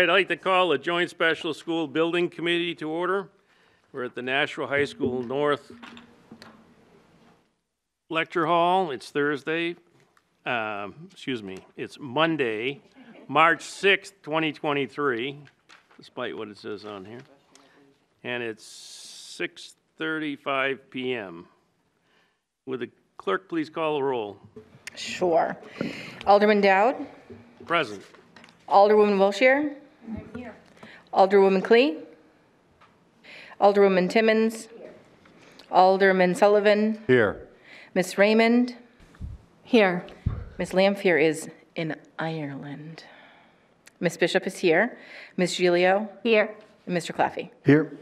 right, I'd like to call the Joint Special School Building Committee to order. We're at the Nashua High School North Lecture Hall. It's Thursday, um, excuse me, it's Monday, March 6th, 2023, despite what it says on here. And it's 6:35 PM. Would the clerk please call the roll? Sure. Alderman Dowd? Present. Alderwoman Wilshire? Alderwoman Klee? Alderwoman Timmons? Alderman Sullivan? Here. Miss Raymond? Here. Miss Lampier is in Ireland. Miss Bishop is here. Miss Gilio? Here. And Mr. Claffey. Here.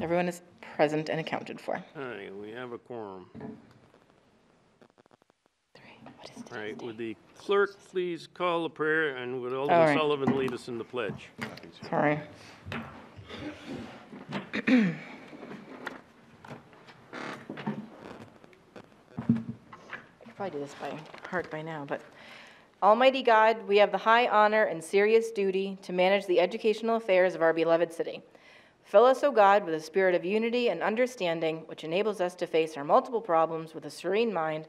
Everyone is present and accounted for. All right, we have a quorum. What is All right, would the clerk please call the prayer, and would All Alderman right. Sullivan lead us in the pledge? Sorry. I could probably do this by heart by now, but Almighty God, we have the high honor and serious duty to manage the educational affairs of our beloved city. Fill us, O God, with a spirit of unity and understanding, which enables us to face our multiple problems with a serene mind,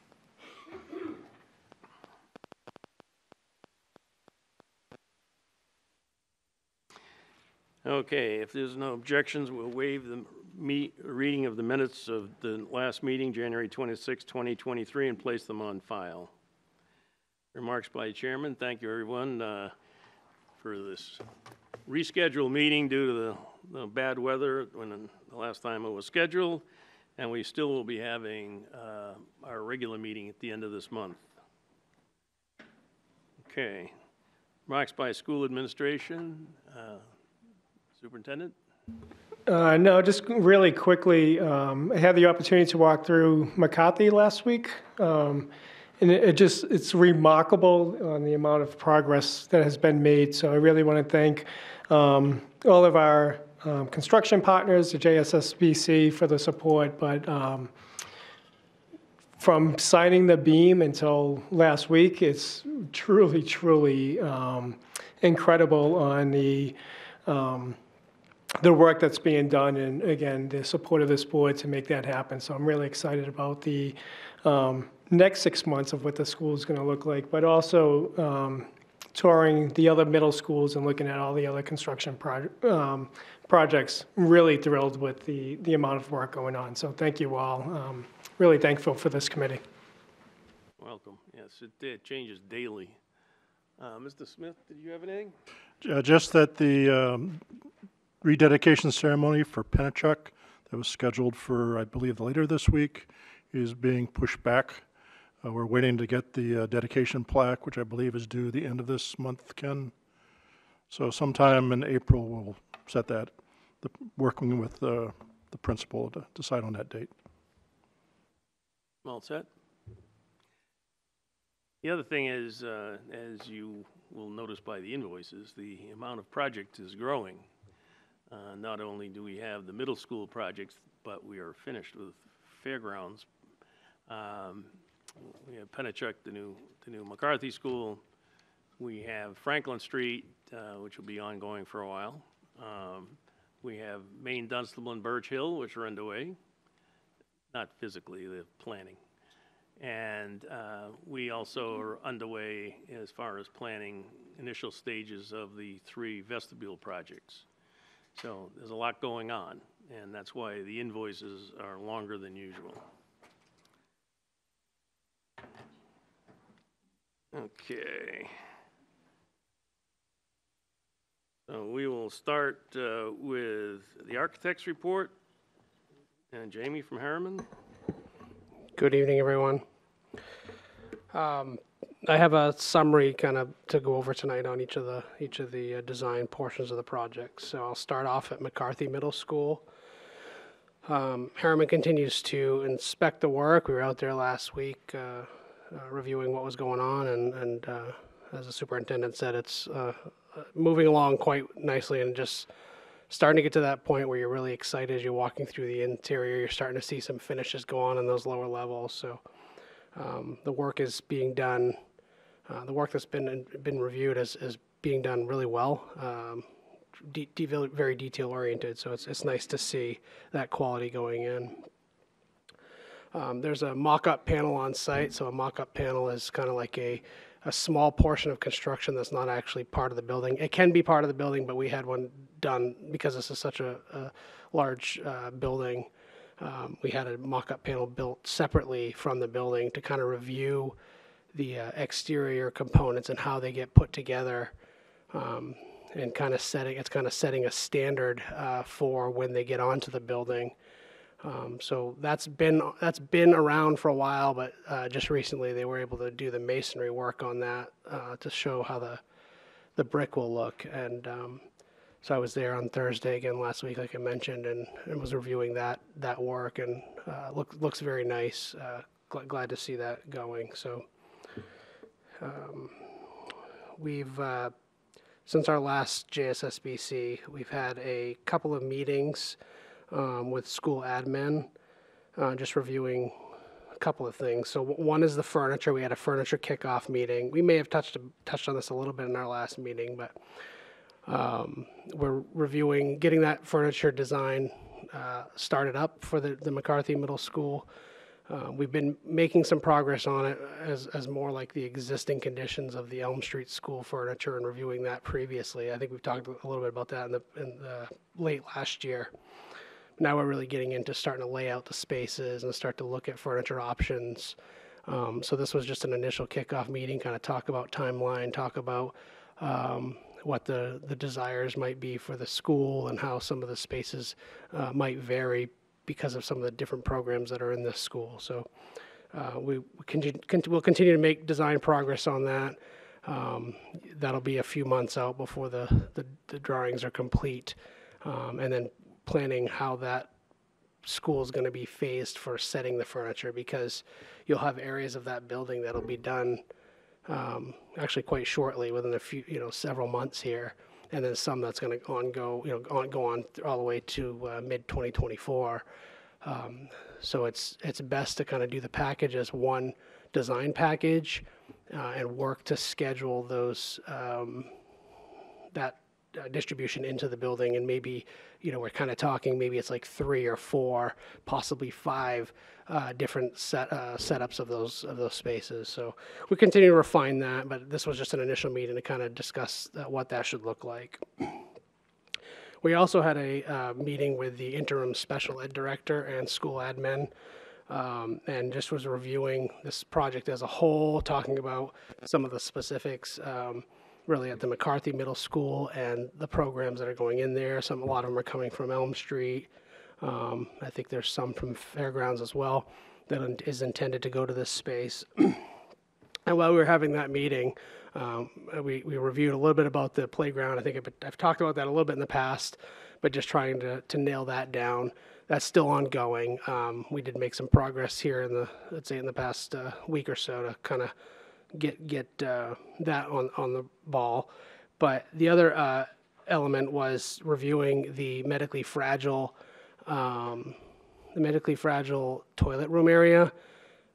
Okay, if there's no objections, we'll waive the reading of the minutes of the last meeting, January 26, 2023, and place them on file. Remarks by chairman, thank you, everyone, uh, for this rescheduled meeting due to the, the bad weather when the last time it was scheduled, and we still will be having uh, our regular meeting at the end of this month. Okay. Remarks by school administration, uh, Superintendent? Uh, No, just really quickly, um, I had the opportunity to walk through McCarthy last week. um, And it it just, it's remarkable on the amount of progress that has been made. So I really want to thank um, all of our um, construction partners, the JSSBC for the support, but um, from signing the beam until last week, it's truly, truly um, incredible on the the work that's being done, and again, the support of this board to make that happen. So I'm really excited about the um, next six months of what the school is going to look like, but also um, touring the other middle schools and looking at all the other construction proj- um, projects. Really thrilled with the the amount of work going on. So thank you all. Um, really thankful for this committee. Welcome. Yes, it it changes daily. Uh, Mr. Smith, did you have anything? Uh, Just that the um, rededication ceremony for Pennichuck that was scheduled for, I believe, later this week is being pushed back. Uh, We're waiting to get the uh, dedication plaque, which I believe is due the end of this month, Ken. So sometime in April, we'll set that, the- working with uh, the principal to decide on that date. All set? The other thing is, uh, as you will notice by the invoices, the amount of project is growing. Uh, Not only do we have the middle school projects, but we are finished with fairgrounds. Um, We have Pennichuck, the new, the new McCarthy School. We have Franklin Street, uh, which will be ongoing for a while. Um, We have Main Dunstable and Birch Hill, which are underway not physically, the planning. And uh, we also are underway as far as planning initial stages of the three vestibule projects. So there's a lot going on, and that's why the invoices are longer than usual. Okay. So we will start uh, with the architect's report. And Jamie from Harriman? Good evening, everyone. Um, I have a summary kind of to go over tonight on each of the, each of the uh, design portions of the project. So I'll start off at McCarthy Middle School. Um, Harriman continues to inspect the work. We were out there last week uh, uh, reviewing what was going on, and, and uh, as the superintendent said, it's uh, uh, moving along quite nicely and just starting to get to that point where you're really excited as you're walking through the interior. You're starting to see some finishes go on in those lower levels. So um, the work is being done. Uh, the work that's been been reviewed is, is being done really well. Um, de- de- very detail oriented. So it's it's nice to see that quality going in. Um, there's a mock-up panel on site. So a mock-up panel is kind of like a a small portion of construction that's not actually part of the building. It can be part of the building, but we had one done because this is such a, a large uh, building. Um, we had a mock-up panel built separately from the building to kind of review the uh, exterior components and how they get put together, um, and kind of setting it's kind of setting a standard uh, for when they get onto the building. Um, so that's been that's been around for a while, but uh, just recently they were able to do the masonry work on that uh, to show how the the brick will look. And um, so I was there on Thursday again last week, like I mentioned, and, and was reviewing that that work, and uh, look, looks very nice. Uh, gl- glad to see that going. So um, we've uh, since our last JSSBC, we've had a couple of meetings um, with school admin, uh, just reviewing a couple of things. So one is the furniture. We had a furniture kickoff meeting. We may have touched touched on this a little bit in our last meeting, but um, we're reviewing getting that furniture design uh, started up for the, the McCarthy Middle School. Uh, we've been making some progress on it as, as more like the existing conditions of the Elm Street school furniture and reviewing that previously. I think we've talked a little bit about that in the, in the late last year now we're really getting into starting to lay out the spaces and start to look at furniture options. Um, so this was just an initial kickoff meeting, kind of talk about timeline, talk about um, what the, the desires might be for the school and how some of the spaces uh, might vary because of some of the different programs that are in this school. So uh, we, we continue, we'll continue to make design progress on that. Um, that'll be a few months out before the, the, the drawings are complete. Um, and then planning how that school is going to be phased for setting the furniture because you'll have areas of that building that'll be done um, actually quite shortly within a few you know several months here and then some that's going to on go you know on go on all the way to uh, mid 2024 um, so it's it's best to kind of do the package as one design package uh, and work to schedule those um, that uh, distribution into the building and maybe you know we're kind of talking maybe it's like three or four possibly five uh, different set uh, setups of those of those spaces. So we continue to refine that but this was just an initial meeting to kind of discuss uh, what that should look like. We also had a uh, meeting with the interim special ed director and school admin um, and just was reviewing this project as a whole talking about some of the specifics um, really at the McCarthy Middle School and the programs that are going in there. Some, a lot of them are coming from Elm Street. Um, I think there's some from Fairgrounds as well that is intended to go to this space. and while we were having that meeting, um, we, we reviewed a little bit about the playground. I think I've, I've talked about that a little bit in the past, but just trying to, to nail that down. That's still ongoing. Um, we did make some progress here in the, let's say, in the past uh, week or so to kind of get get uh, that on on the ball. But the other uh, element was reviewing the medically fragile, um, the medically fragile toilet room area.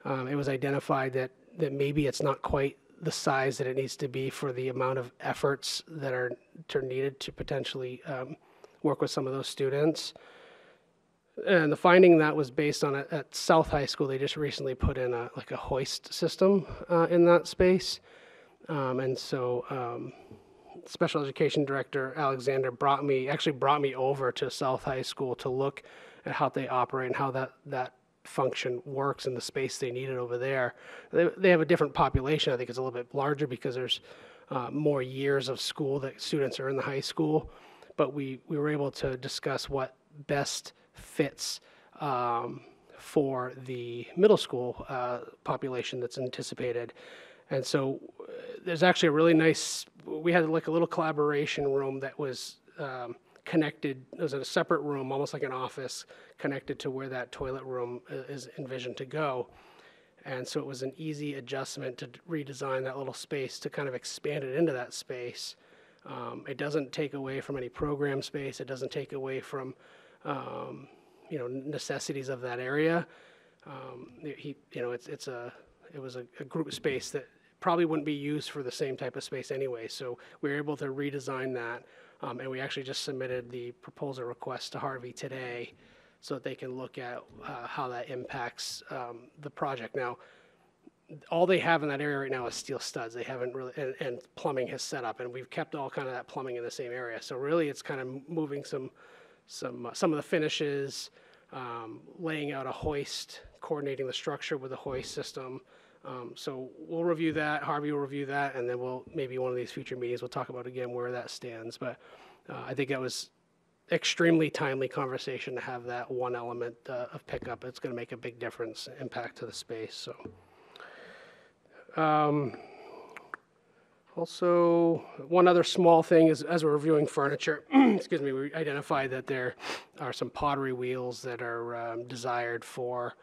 Um, it was identified that that maybe it's not quite the size that it needs to be for the amount of efforts that are, are needed to potentially um, work with some of those students. And the finding that was based on it at South High School. They just recently put in a like a hoist system uh, in that space, um, and so um, special education director Alexander brought me actually brought me over to South High School to look at how they operate and how that that function works in the space they needed over there. They, they have a different population. I think it's a little bit larger because there's uh, more years of school that students are in the high school. But we, we were able to discuss what best fits um, for the middle school uh, population that's anticipated. And so uh, there's actually a really nice, we had like a little collaboration room that was um, connected, it was in a separate room, almost like an office, connected to where that toilet room is envisioned to go. And so it was an easy adjustment to redesign that little space to kind of expand it into that space. Um, it doesn't take away from any program space. It doesn't take away from, um, you know, necessities of that area. Um, he, you know, it's, it's a, it was a, a group space that probably wouldn't be used for the same type of space anyway. So we were able to redesign that. Um, and we actually just submitted the proposal request to Harvey today so that they can look at uh, how that impacts um, the project. Now, all they have in that area right now is steel studs. They haven't really, and, and plumbing has set up, and we've kept all kind of that plumbing in the same area. So really, it's kind of moving some, some, uh, some of the finishes, um, laying out a hoist, coordinating the structure with the hoist system. Um, so we'll review that. Harvey will review that, and then we'll maybe one of these future meetings we'll talk about again where that stands. But uh, I think that was extremely timely conversation to have that one element uh, of pickup. It's going to make a big difference, impact to the space. So. Um, Also, one other small thing is, as we're reviewing furniture, excuse me, we identified that there are some pottery wheels that are um, desired for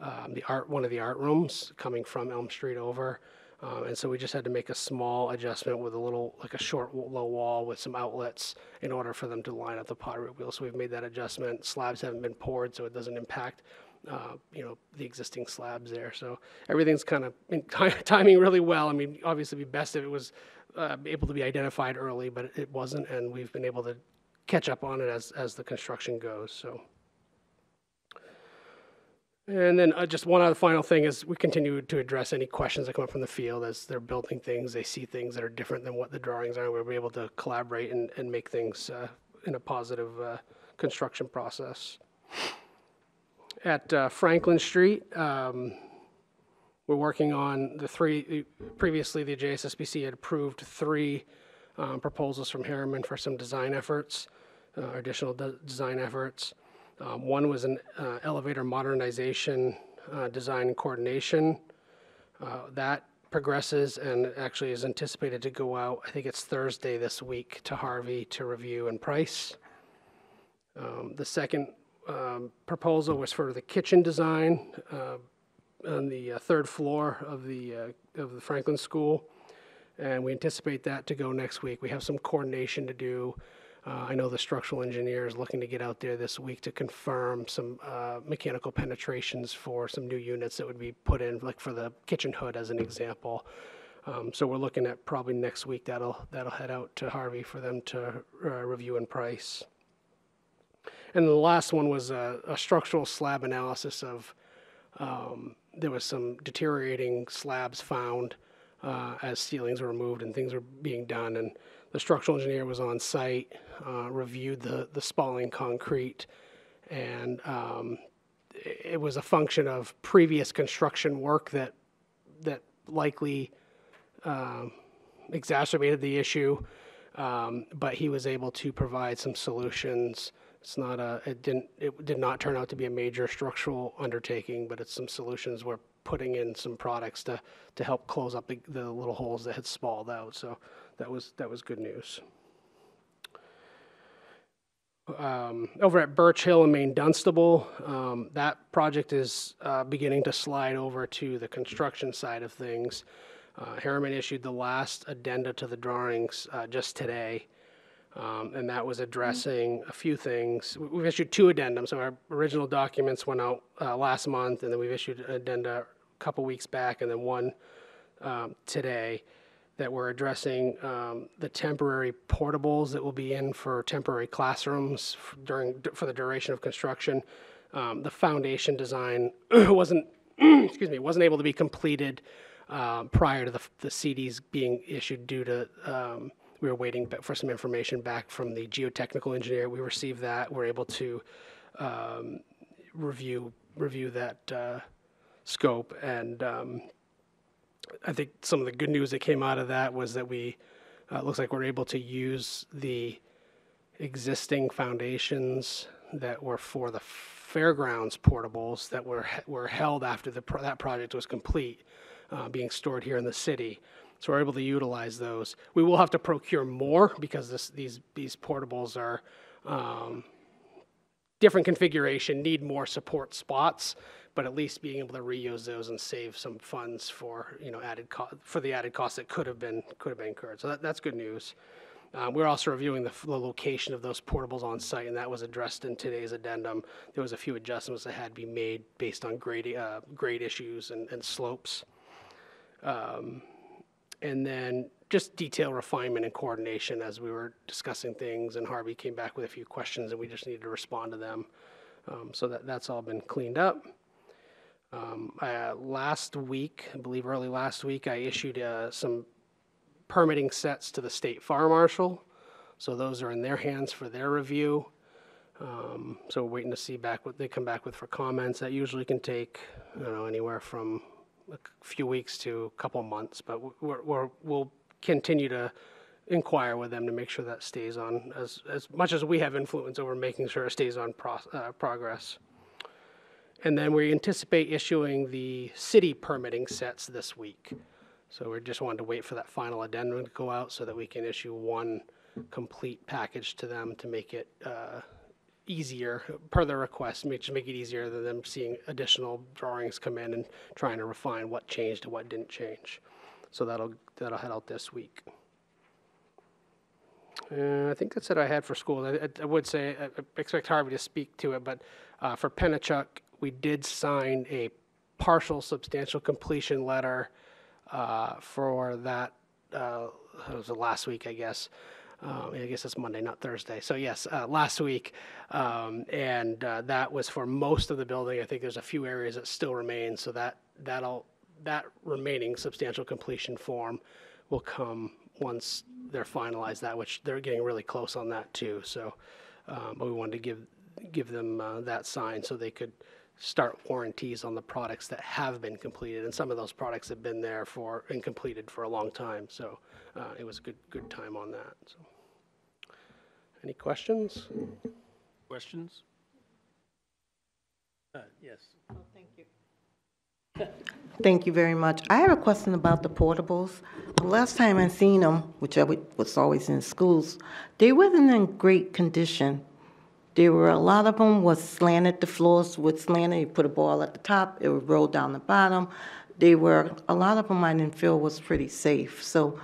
um, the art, one of the art rooms coming from Elm Street over. Um, and so we just had to make a small adjustment with a little, like a short, low wall with some outlets in order for them to line up the pottery wheels. So we've made that adjustment. Slabs haven't been poured, so it doesn't impact, uh, you know, the existing slabs there. So everything's kind of in timing really well. I mean, obviously, it'd be best if it was uh, able to be identified early, but it wasn't, and we've been able to catch up on it as as the construction goes. So. And then uh, just one other final thing is we continue to address any questions that come up from the field as they're building things. They see things that are different than what the drawings are. We'll be able to collaborate and, and make things uh, in a positive uh, construction process. At uh, Franklin Street, um, we're working on the three, previously the JSSBC had approved three um, proposals from Harriman for some design efforts, uh, additional de- design efforts. Um, One was an uh, elevator modernization, uh, design coordination. Uh, That progresses and actually is anticipated to go out, I think it's Thursday this week, to Harvey to review and price. Um, The second um, proposal was for the kitchen design uh, on the uh, third floor of the, uh, of the Franklin School. And we anticipate that to go next week. We have some coordination to do. Uh, I know the structural engineer is looking to get out there this week to confirm some uh, mechanical penetrations for some new units that would be put in, like for the kitchen hood as an example. Um, So we're looking at probably next week, that'll, that'll head out to Harvey for them to review and price. And the last one was a, a structural slab analysis of, um, there was some deteriorating slabs found uh, as ceilings were removed and things were being done. And the structural engineer was on site, uh, reviewed the, the spalling concrete, and um, it was a function of previous construction work that, that likely um, exacerbated the issue, um, but he was able to provide some solutions. It's not a, it didn't, it did not turn out to be a major structural undertaking, but it's some solutions. We're putting in some products to, to help close up the, the little holes that had spalled out. So that was, that was good news. Um, over at Birch Hill and Main Dunstable, um, that project is uh, beginning to slide over to the construction side of things. Uh, Harriman issued the last addenda to the drawings uh, just today, um, and that was addressing a few things. We- We've issued two addendums. So our original documents went out uh, last month, and then we've issued an addenda a couple weeks back, and then one um, today that we're addressing um, the temporary portables that will be in for temporary classrooms f- during, for the duration of construction. Um, The foundation design wasn't, excuse me, wasn't able to be completed um, prior to the, the CDs being issued due to, um, we were waiting for some information back from the geotechnical engineer. We received that. We're able to um, review, review that uh, scope and um, I think some of the good news that came out of that was that we, uh, looks like we're able to use the existing foundations that were for the fairgrounds portables that were, were held after the, that project was complete, uh, being stored here in the city. So we're able to utilize those. We will have to procure more because this, these, these portables are um, different configuration, need more support spots, but at least being able to reuse those and save some funds for, you know, added co- for the added cost that could have been, could have been incurred. So that, that's good news. Uh, We're also reviewing the, the location of those portables on site, and that was addressed in today's addendum. There was a few adjustments that had to be made based on grade, uh, grade issues and, and slopes. Um, And then just detail refinement and coordination as we were discussing things, and Harvey came back with a few questions, and we just needed to respond to them. Um, So that, that's all been cleaned up. Um, uh, Last week, I believe early last week, I issued uh, some permitting sets to the state fire marshal. So those are in their hands for their review. Um, So we're waiting to see back what they come back with for comments. That usually can take, don't know, anywhere from a few weeks to a couple months. But we're, we're, we'll continue to inquire with them to make sure that stays on, as, as much as we have influence over making sure it stays on pro, uh, progress. And then we anticipate issuing the city permitting sets this week. So we just wanted to wait for that final addendum to go out so that we can issue one complete package to them to make it uh, easier, per their request, make, just make it easier than them seeing additional drawings come in and trying to refine what changed and what didn't change. So that'll, that'll head out this week. Uh, I think that's it I had for school. I, I- would say, I expect Harvey to speak to it, but uh, for Pennichuck, we did sign a partial substantial completion letter uh, for that, uh, it was the last week, I guess. Um, I guess it's Monday, not Thursday. So yes, uh, last week. Um, And uh, that was for most of the building. I think there's a few areas that still remain, so that, that'll, that remaining substantial completion form will come once they're finalized that, which they're getting really close on that too. So, um, but we wanted to give, give them uh, that sign so they could start warranties on the products that have been completed. And some of those products have been there for, and completed for a long time. So uh, it was a good, good time on that, so. Any questions? Questions? Uh, Yes. Thank you Thank you very much. I have a question about the portables. The last time I seen them, which I was always in schools, they wasn't in great condition. There were, a lot of them was slanted, the floors would slanted, you put a ball at the top, it would roll down the bottom. They were, a lot of them I didn't feel was pretty safe. So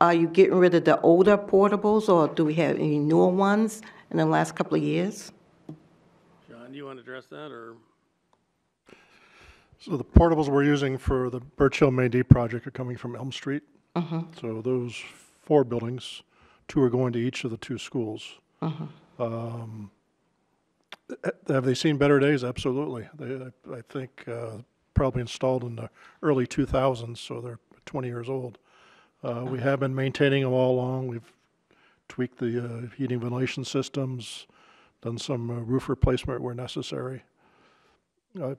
are you getting rid of the older portables, or do we have any newer ones in the last couple of years? John, do you want to address that, or? So the portables we're using for the Birch Hill May D project are coming from Elm Street. So those four buildings, two are going to each of the two schools. Um, eh, Have they seen better days? Absolutely. They, I- I think, uh, probably installed in the early 2000s, so they're 20 years old. Uh, We have been maintaining them all along. We've tweaked the uh, heating ventilation systems, done some uh, roof replacement where necessary. Uh,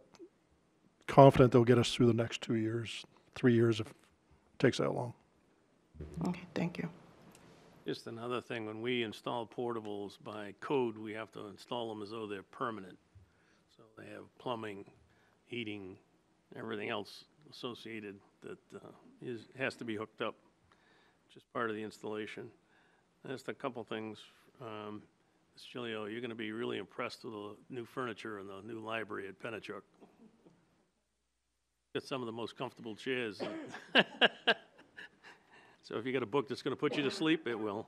confident they'll get us through the next two years, three years if it takes that long. Okay, thank you. Just another thing, when we install portables by code, we have to install them as though they're permanent. So they have plumbing, heating, everything else associated that uh, is, has to be hooked up, just part of the installation. Just a couple things. Um, Ms. Gilio, you're gonna be really impressed with the new furniture in the new library at Pennichuck. Got some of the most comfortable chairs. So if you got a book that's going to put you to sleep, it will.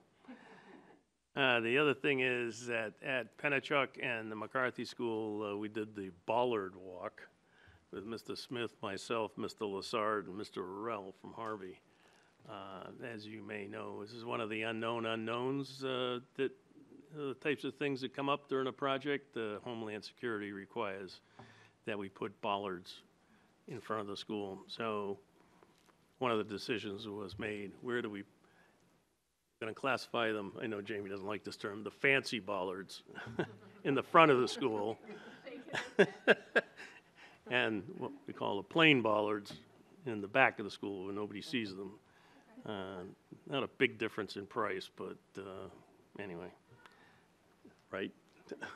Uh, the other thing is that at Pennichuck and the McCarthy School, uh, we did the Bollard Walk with Mr. Smith, myself, Mr. Lassard, and Mr. Rel from Harvey. Uh, as you may know, this is one of the unknown unknowns uh, that uh, the types of things that come up during a project. Uh, Homeland Security requires that we put bollards in front of the school. So one of the decisions was made, where do we, going to classify them, I know Jamie doesn't like this term, the fancy bollards in the front of the school. And what we call the plain bollards in the back of the school where nobody sees them. Uh, Not a big difference in price, but uh, anyway, right?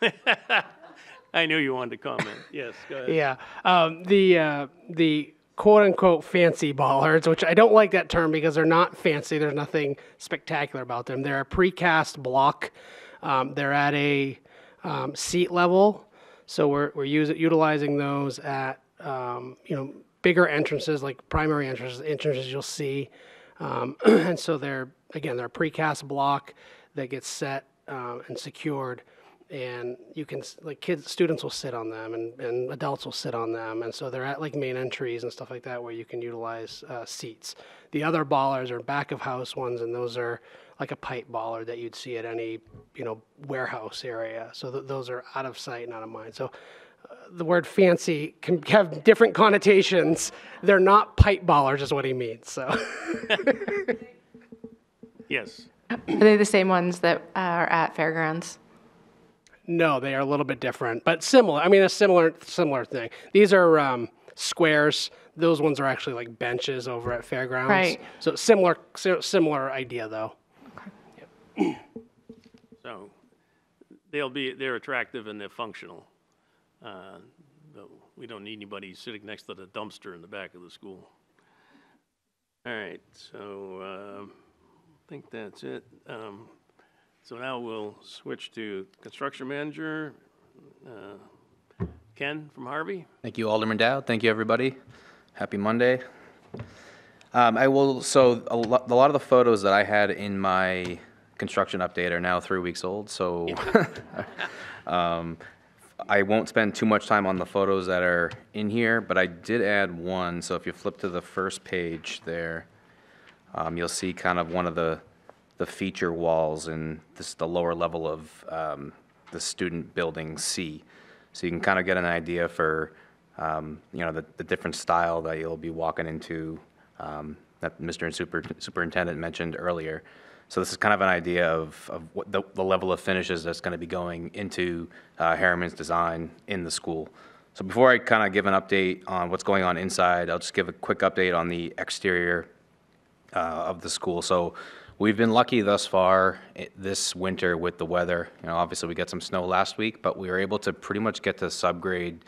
I knew you wanted to comment. Yes, go ahead. Yeah, um, the uh, the quote unquote fancy bollards, which I don't like that term because they're not fancy. There's nothing spectacular about them. They're a precast block Um, they're at a um, seat level, so we're, we're using, utilizing those at, um, you know, bigger entrances, like primary entrances, entrances you'll see. Um, and so they're, again, they're a precast block that gets set um, and secured. And you can, like, kids, students will sit on them and, and adults will sit on them. And so they're at like main entries and stuff like that where you can utilize uh, seats. The other ballers are back of house ones, and those are like a pipe baller that you'd see at any, you know, warehouse area. So th- those are out of sight and out of mind. So the word fancy can have different connotations. They're not pipe ballers, is what he means. So. Yes. Are they the same ones that are at fairgrounds? No, they are a little bit different, but similar. I mean, a similar similar thing. These are um, squares. Those ones are actually like benches over at fairgrounds. Right. So similar similar idea though. Okay. Yep. So they'll be, they're attractive and they're functional. Uh, But we don't need anybody sitting next to the dumpster in the back of the school. All right, so um, I think that's it. Um, So now we'll switch to construction manager. uh, Ken from Harvey? Thank you, Alderman Dowd. Thank you, everybody. Happy Monday. Um, I will, so a lot, a lot of the photos that I had in my construction update are now three weeks old, so um, I won't spend too much time on the photos that are in here, but I did add one. So if you flip to the first page there, um, you'll see kind of one of the, the feature walls in this, the lower level of um, the student building C. So you can kind of get an idea for, um, you know, the, the different style that you'll be walking into um, that Mr. Super, Superintendent mentioned earlier. So this is kind of an idea of, of what the, the level of finishes that's going to be going into uh, Harriman's design in the school. So before I kind of give an update on what's going on inside, I'll just give a quick update on the exterior uh, of the school. So we've been lucky thus far this winter with the weather. You know, obviously we got some snow last week, but we were able to pretty much get to subgrade,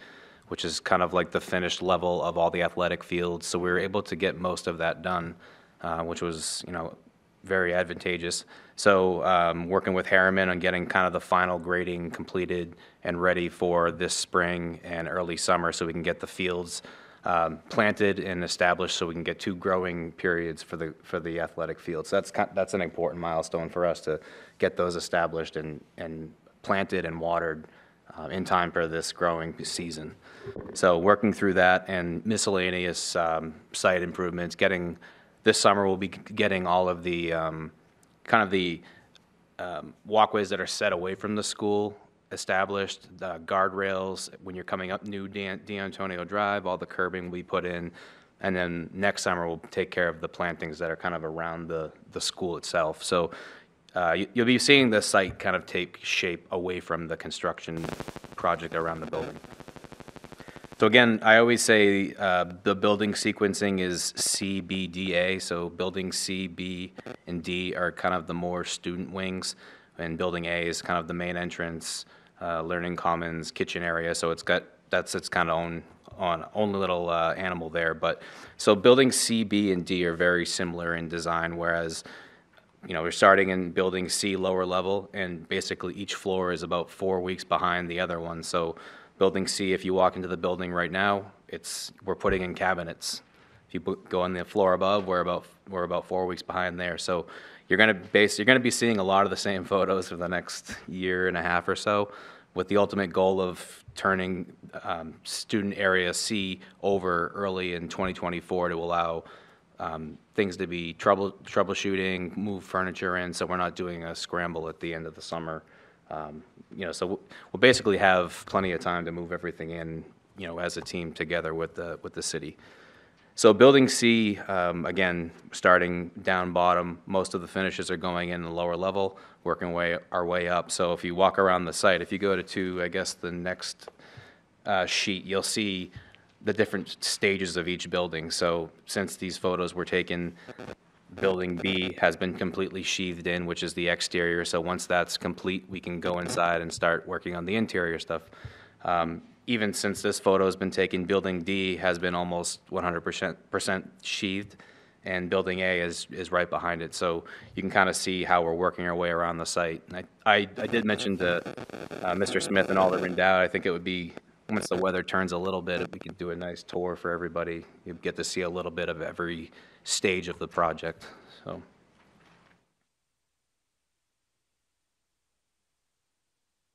which is kind of like the finished level of all the athletic fields. So we were able to get most of that done, uh, which was, you know, very advantageous. So um, working with Harriman on getting kind of the final grading completed and ready for this spring and early summer so we can get the fields um, planted and established so we can get two growing periods for the, for the athletic fields. That's, that's an important milestone for us to get those established and, and planted and watered uh, in time for this growing season. So working through that and miscellaneous um, site improvements, getting, this summer we'll be getting all of the, um, kind of the um, walkways that are set away from the school established, the guardrails, when you're coming up new Dan D'Antonio Drive, all the curbing will be put in. And then next summer, we'll take care of the plantings that are kind of around the, the school itself. So uh, you- you'll be seeing the site kind of take shape away from the construction project around the building. So again, I always say uh, the building sequencing is C, B, D, A. So building C, B, and D are kind of the more student wings, and building A is kind of the main entrance, uh, learning commons, kitchen area. So it's got that's its kind of own on own little uh, animal there. But so building C, B, and D are very similar in design, whereas you know, we're starting in building C lower level, and basically each floor is about four weeks behind the other one. So building C, if you walk into the building right now, it's, we're putting in cabinets. If you go on the floor above, we're about, we're about four weeks behind there. So you're gonna base, you're gonna be seeing a lot of the same photos for the next year and a half or so, with the ultimate goal of turning um, student area C over early in 2024 to allow um, things to be trouble, troubleshooting, move furniture in, so we're not doing a scramble at the end of the summer. Um, You know, so we'll basically have plenty of time to move everything in, you know, as a team together with the, with the city. So building C, um, again, starting down bottom, most of the finishes are going in the lower level, working way, our way up. So if you walk around the site, if you go to, to, I guess, the next uh, sheet, you'll see the different stages of each building. So since these photos were taken, Building B has been completely sheathed in, which is the exterior. So once that's complete, we can go inside and start working on the interior stuff. Um, Even since this photo has been taken, Building D has been almost 100% sheathed, and Building A is, is right behind it. So you can kind of see how we're working our way around the site. I, I, I did mention to uh, Mr. Smith and Alderman Dowd, I think it would be, once the weather turns a little bit, if we could do a nice tour for everybody. You get to see a little bit of every stage of the project, so.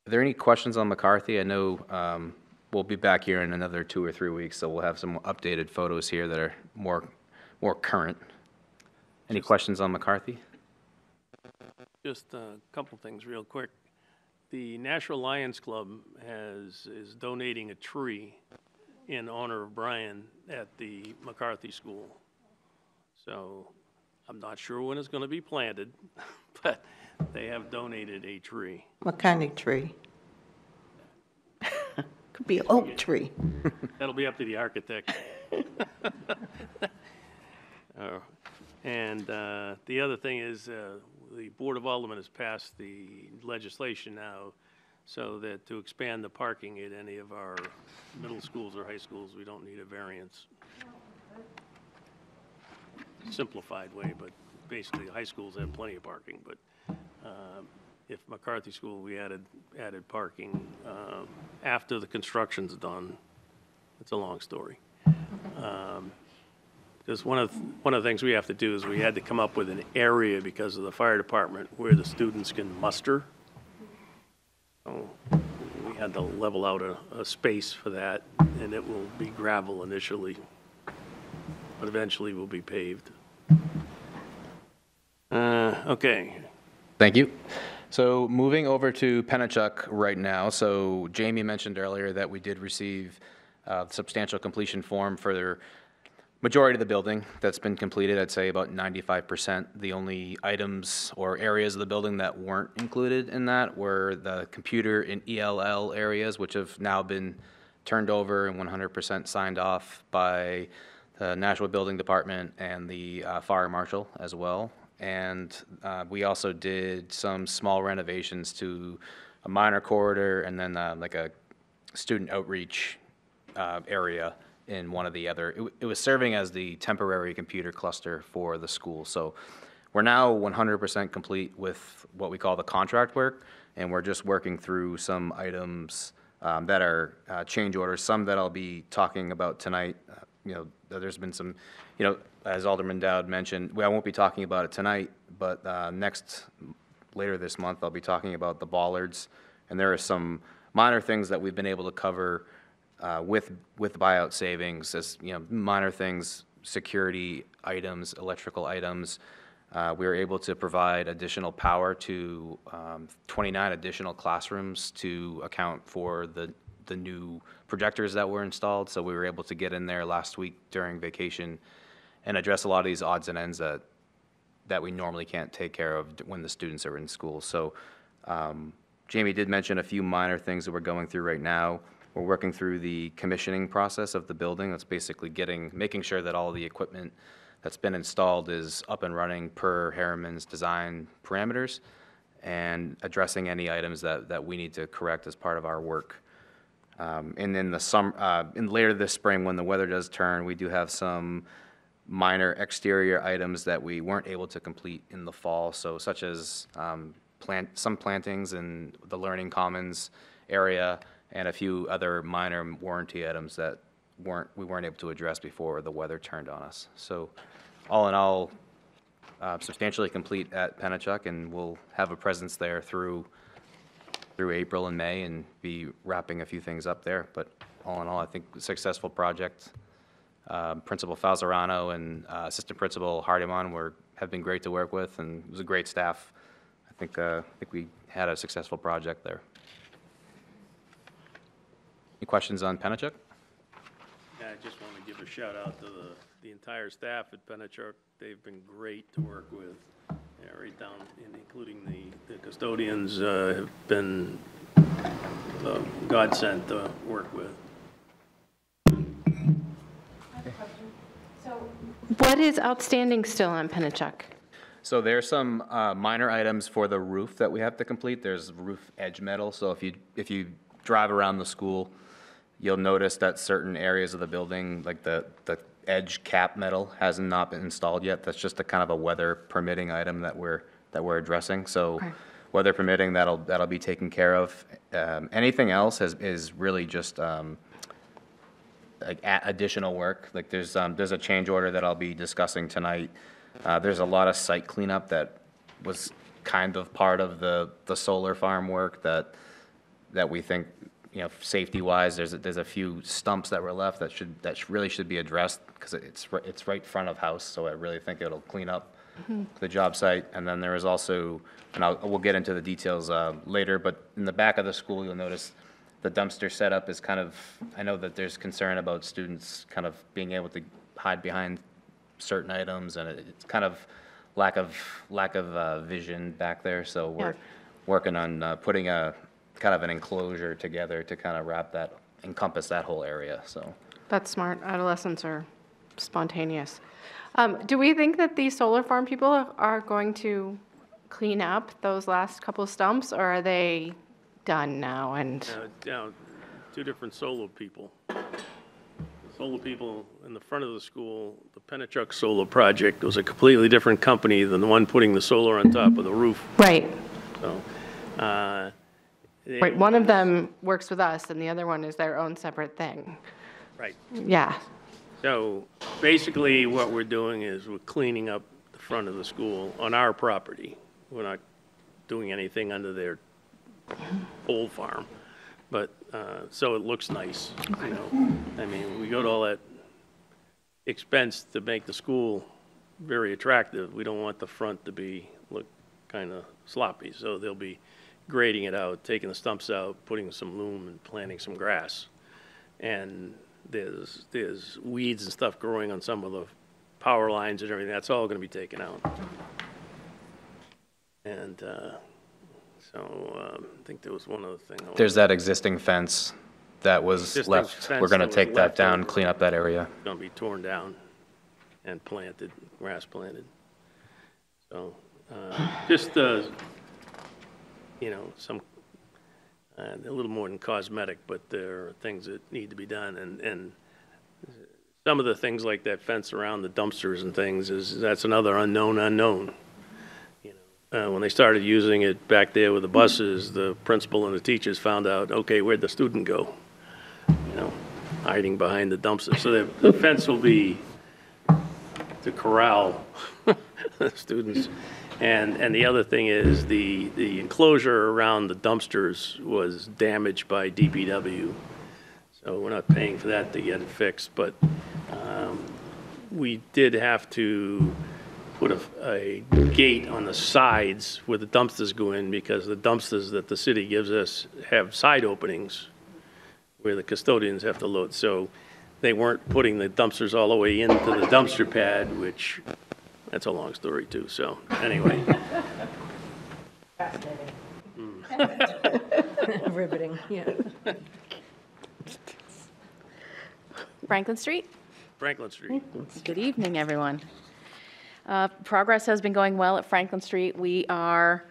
Are there any questions on McCarthy? I know um, we'll be back here in another two or three weeks, so we'll have some updated photos here that are more, more current. Any questions on McCarthy? Just a couple things real quick. The National Lions Club has, is donating a tree in honor of Brian at the McCarthy School. So I'm not sure when it's going to be planted, but they have donated a tree. What kind of tree? Could be an oak tree. That'll be up to the architect. Uh, And uh, the other thing is, uh, the Board of Aldermen has passed the legislation now so that to expand the parking at any of our middle schools or high schools, we don't need a variance. Simplified way, but basically, high schools have plenty of parking, but um, if McCarthy School, we added, added parking um, after the construction's done. It's a long story. Because one of, one of the things we have to do is we had to come up with an area because of the fire department where the students can muster. So we had to level out a, a space for that, and it will be gravel initially, but eventually will be paved. Uh, okay, Thank you. So moving over to Pennichuck right now, so Jamie mentioned earlier that we did receive uh, substantial completion form for the majority of the building that's been completed, I'd say about 95%. The only items or areas of the building that weren't included in that were the computer and ELL areas, which have now been turned over and 100% signed off by the Nashua Building Department and the uh, Fire Marshal as well. And uh, we also did some small renovations to a minor corridor and then uh, like a student outreach uh, area in one of the other, it, it was serving as the temporary computer cluster for the school. So we're now 100% complete with what we call the contract work, and we're just working through some items um, that are uh, change orders, some that I'll be talking about tonight. Uh, You know, there's been some, you know, as Alderman Dowd mentioned, well, I won't be talking about it tonight, but uh, next, later this month, I'll be talking about the bollards. And there are some minor things that we've been able to cover uh, with, with buyout savings, as, you know, minor things, security items, electrical items. Uh, We were able to provide additional power to um, 29 additional classrooms to account for the, the new projectors that were installed. So we were able to get in there last week during vacation and address a lot of these odds and ends that, that we normally can't take care of when the students are in school. So um, Jamie did mention a few minor things that we're going through right now. We're working through the commissioning process of the building. That's basically getting, making sure that all the equipment that's been installed is up and running per Harriman's design parameters and addressing any items that, that we need to correct as part of our work. Um, And then the summer, uh, in later this spring, when the weather does turn, we do have some minor exterior items that we weren't able to complete in the fall, so such as um, plant, some plantings in the Learning Commons area and a few other minor warranty items that weren't, we weren't able to address before the weather turned on us. So all in all, uh, substantially complete at Pennichuck, and we'll have a presence there through, through April and May and be wrapping a few things up there. But all in all, I think successful project. Um, Principal Falzarano and uh, Assistant Principal Hardiman were, have been great to work with, and it was a great staff. I think, uh, I think we had a successful project there. Any questions on Pennichuck? Yeah, I just want to give a shout out to the, the entire staff at Pennichuck. They've been great to work with, yeah, right down, including the, the custodians, uh, have been uh, godsend to work with. What is outstanding still on Pennichuck? So there's some uh, minor items for the roof that we have to complete. There's roof edge metal, so if you, if you drive around the school, you'll notice that certain areas of the building, like the, the edge cap metal has not been installed yet. That's just a kind of a weather permitting item that we're, that we're addressing. So weather permitting, that'll, that'll be taken care of. Um, Anything else is, is really just um, like a- additional work. Like there's, um, there's a change order that I'll be discussing tonight. Uh, there's a lot of site cleanup that was kind of part of the, the solar farm work that, that we think, you know, safety-wise, there's, a- there's a few stumps that were left that should, that sh- really should be addressed because it's, ri- it's right front of house, so I really think it'll clean up the job site. And then there is also, and I'll, we'll get into the details, uh, later, but in the back of the school, you'll notice the dumpster setup is kind of, I know that there's concern about students kind of being able to hide behind certain items, and it- it's kind of lack of, lack of uh, vision back there, so we're working on uh, putting a, kind of an enclosure together to kind of wrap that, encompass that whole area, so. That's smart. Adolescents are spontaneous. Um, do we think that these solar farm people are going to clean up those last couple stumps, or are they done now? And Uh, Now, two different solo people. The Solar people in the front of the school, the Pennichuck Solar Project was a completely different company than the one putting the solar on top of the roof, right, so. uh, they- right. One of them works with us, and the other one is their own separate thing. Right. Yeah. So basically, what we're doing is we're cleaning up the front of the school on our property. We're not doing anything under their old farm, but, uh, so it looks nice, you know? I mean, we go to all that expense to make the school very attractive. We don't want the front to be, look kind of sloppy, so they'll be grading it out, taking the stumps out, putting some loom and planting some grass and there's, there's weeds and stuff growing on some of the power lines and everything, that's all gonna be taken out. And, uh, so, um, I think there was one other thing. I There's that existing fence that was Existing left. fence We're gonna was take that left down, over. clean up that area. was Gonna be torn down and planted, grass planted. So, uh, just, uh, you know, some, uh, a little more than cosmetic, but there are things that need to be done, and, and some of the things like that fence around the dumpsters and things is, that's another unknown unknown. Uh, when they started using it back there with the buses, the principal and the teachers found out, okay, where'd the student go? You know, hiding behind the dumpster, so the, the fence will be to corral the students. And, and the other thing is, the, the enclosure around the dumpsters was damaged by DPW. So we're not paying for that to get it fixed, but um, we did have to put a, a gate on the sides where the dumpsters go in, because the dumpsters that the city gives us have side openings where the custodians have to load. So they weren't putting the dumpsters all the way into the dumpster pad, which, that's a long story too, so, anyway. Fascinating. Riveting, yeah. Franklin Street. Franklin Street. Good evening, everyone. Uh, Progress has been going well at Franklin Street. We are,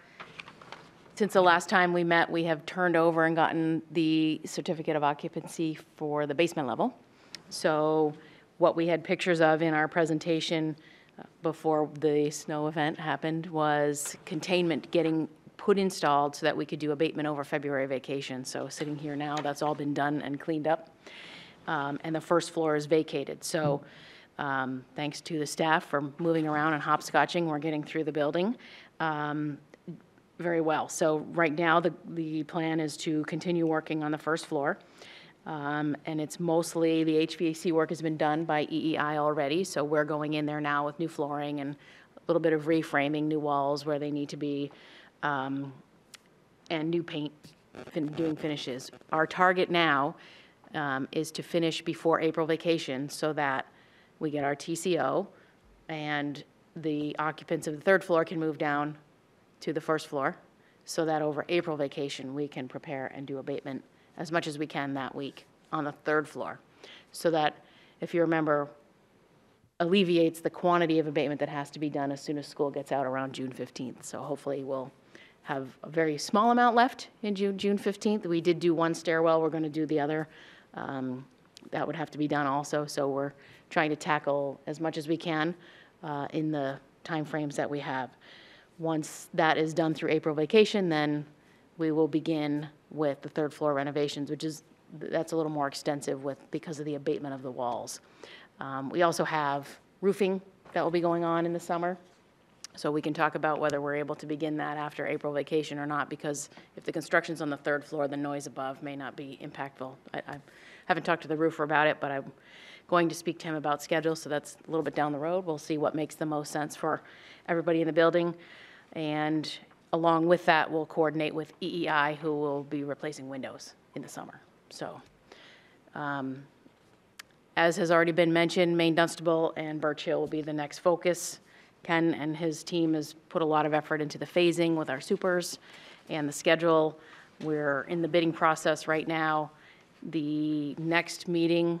since the last time we met, we have turned over and gotten the certificate of occupancy for the basement level. So what we had pictures of in our presentation uh, before the snow event happened was containment getting put installed so that we could do abatement over February vacation. So sitting here now, that's all been done and cleaned up um, and the first floor is vacated. So um, thanks to the staff for moving around and hopscotching, we're getting through the building um, very well. So right now, the, the plan is to continue working on the first floor. Um, And it's mostly, the HVAC work has been done by EEI already, so we're going in there now with new flooring and a little bit of reframing, new walls where they need to be, um, and new paint, fin- doing finishes. Our target now um, is to finish before April vacation so that we get our TCO and the occupants of the third floor can move down to the first floor so that over April vacation, we can prepare and do abatement as much as we can that week on the third floor. So that, if you remember, alleviates the quantity of abatement that has to be done as soon as school gets out around June 15th. So hopefully, we'll have a very small amount left in June, June 15th. We did do one stairwell, we're going to do the other. Um, That would have to be done also, so we're trying to tackle as much as we can uh, in the timeframes that we have. Once that is done through April vacation, then we will begin with the third floor renovations, which is, that's a little more extensive with, because of the abatement of the walls. Um, We also have roofing that will be going on in the summer. So we can talk about whether we're able to begin that after April vacation or not, because if the construction's on the third floor, the noise above may not be impactful. I, I haven't talked to the roofer about it, but I'm going to speak to him about schedule, so that's a little bit down the road. We'll see what makes the most sense for everybody in the building. And along with that, we'll coordinate with EEI, who will be replacing windows in the summer. So, um, as has already been mentioned, Main Dunstable and Birch Hill will be the next focus. Ken and his team has put a lot of effort into the phasing with our supers and the schedule. We're in the bidding process right now. The next meeting,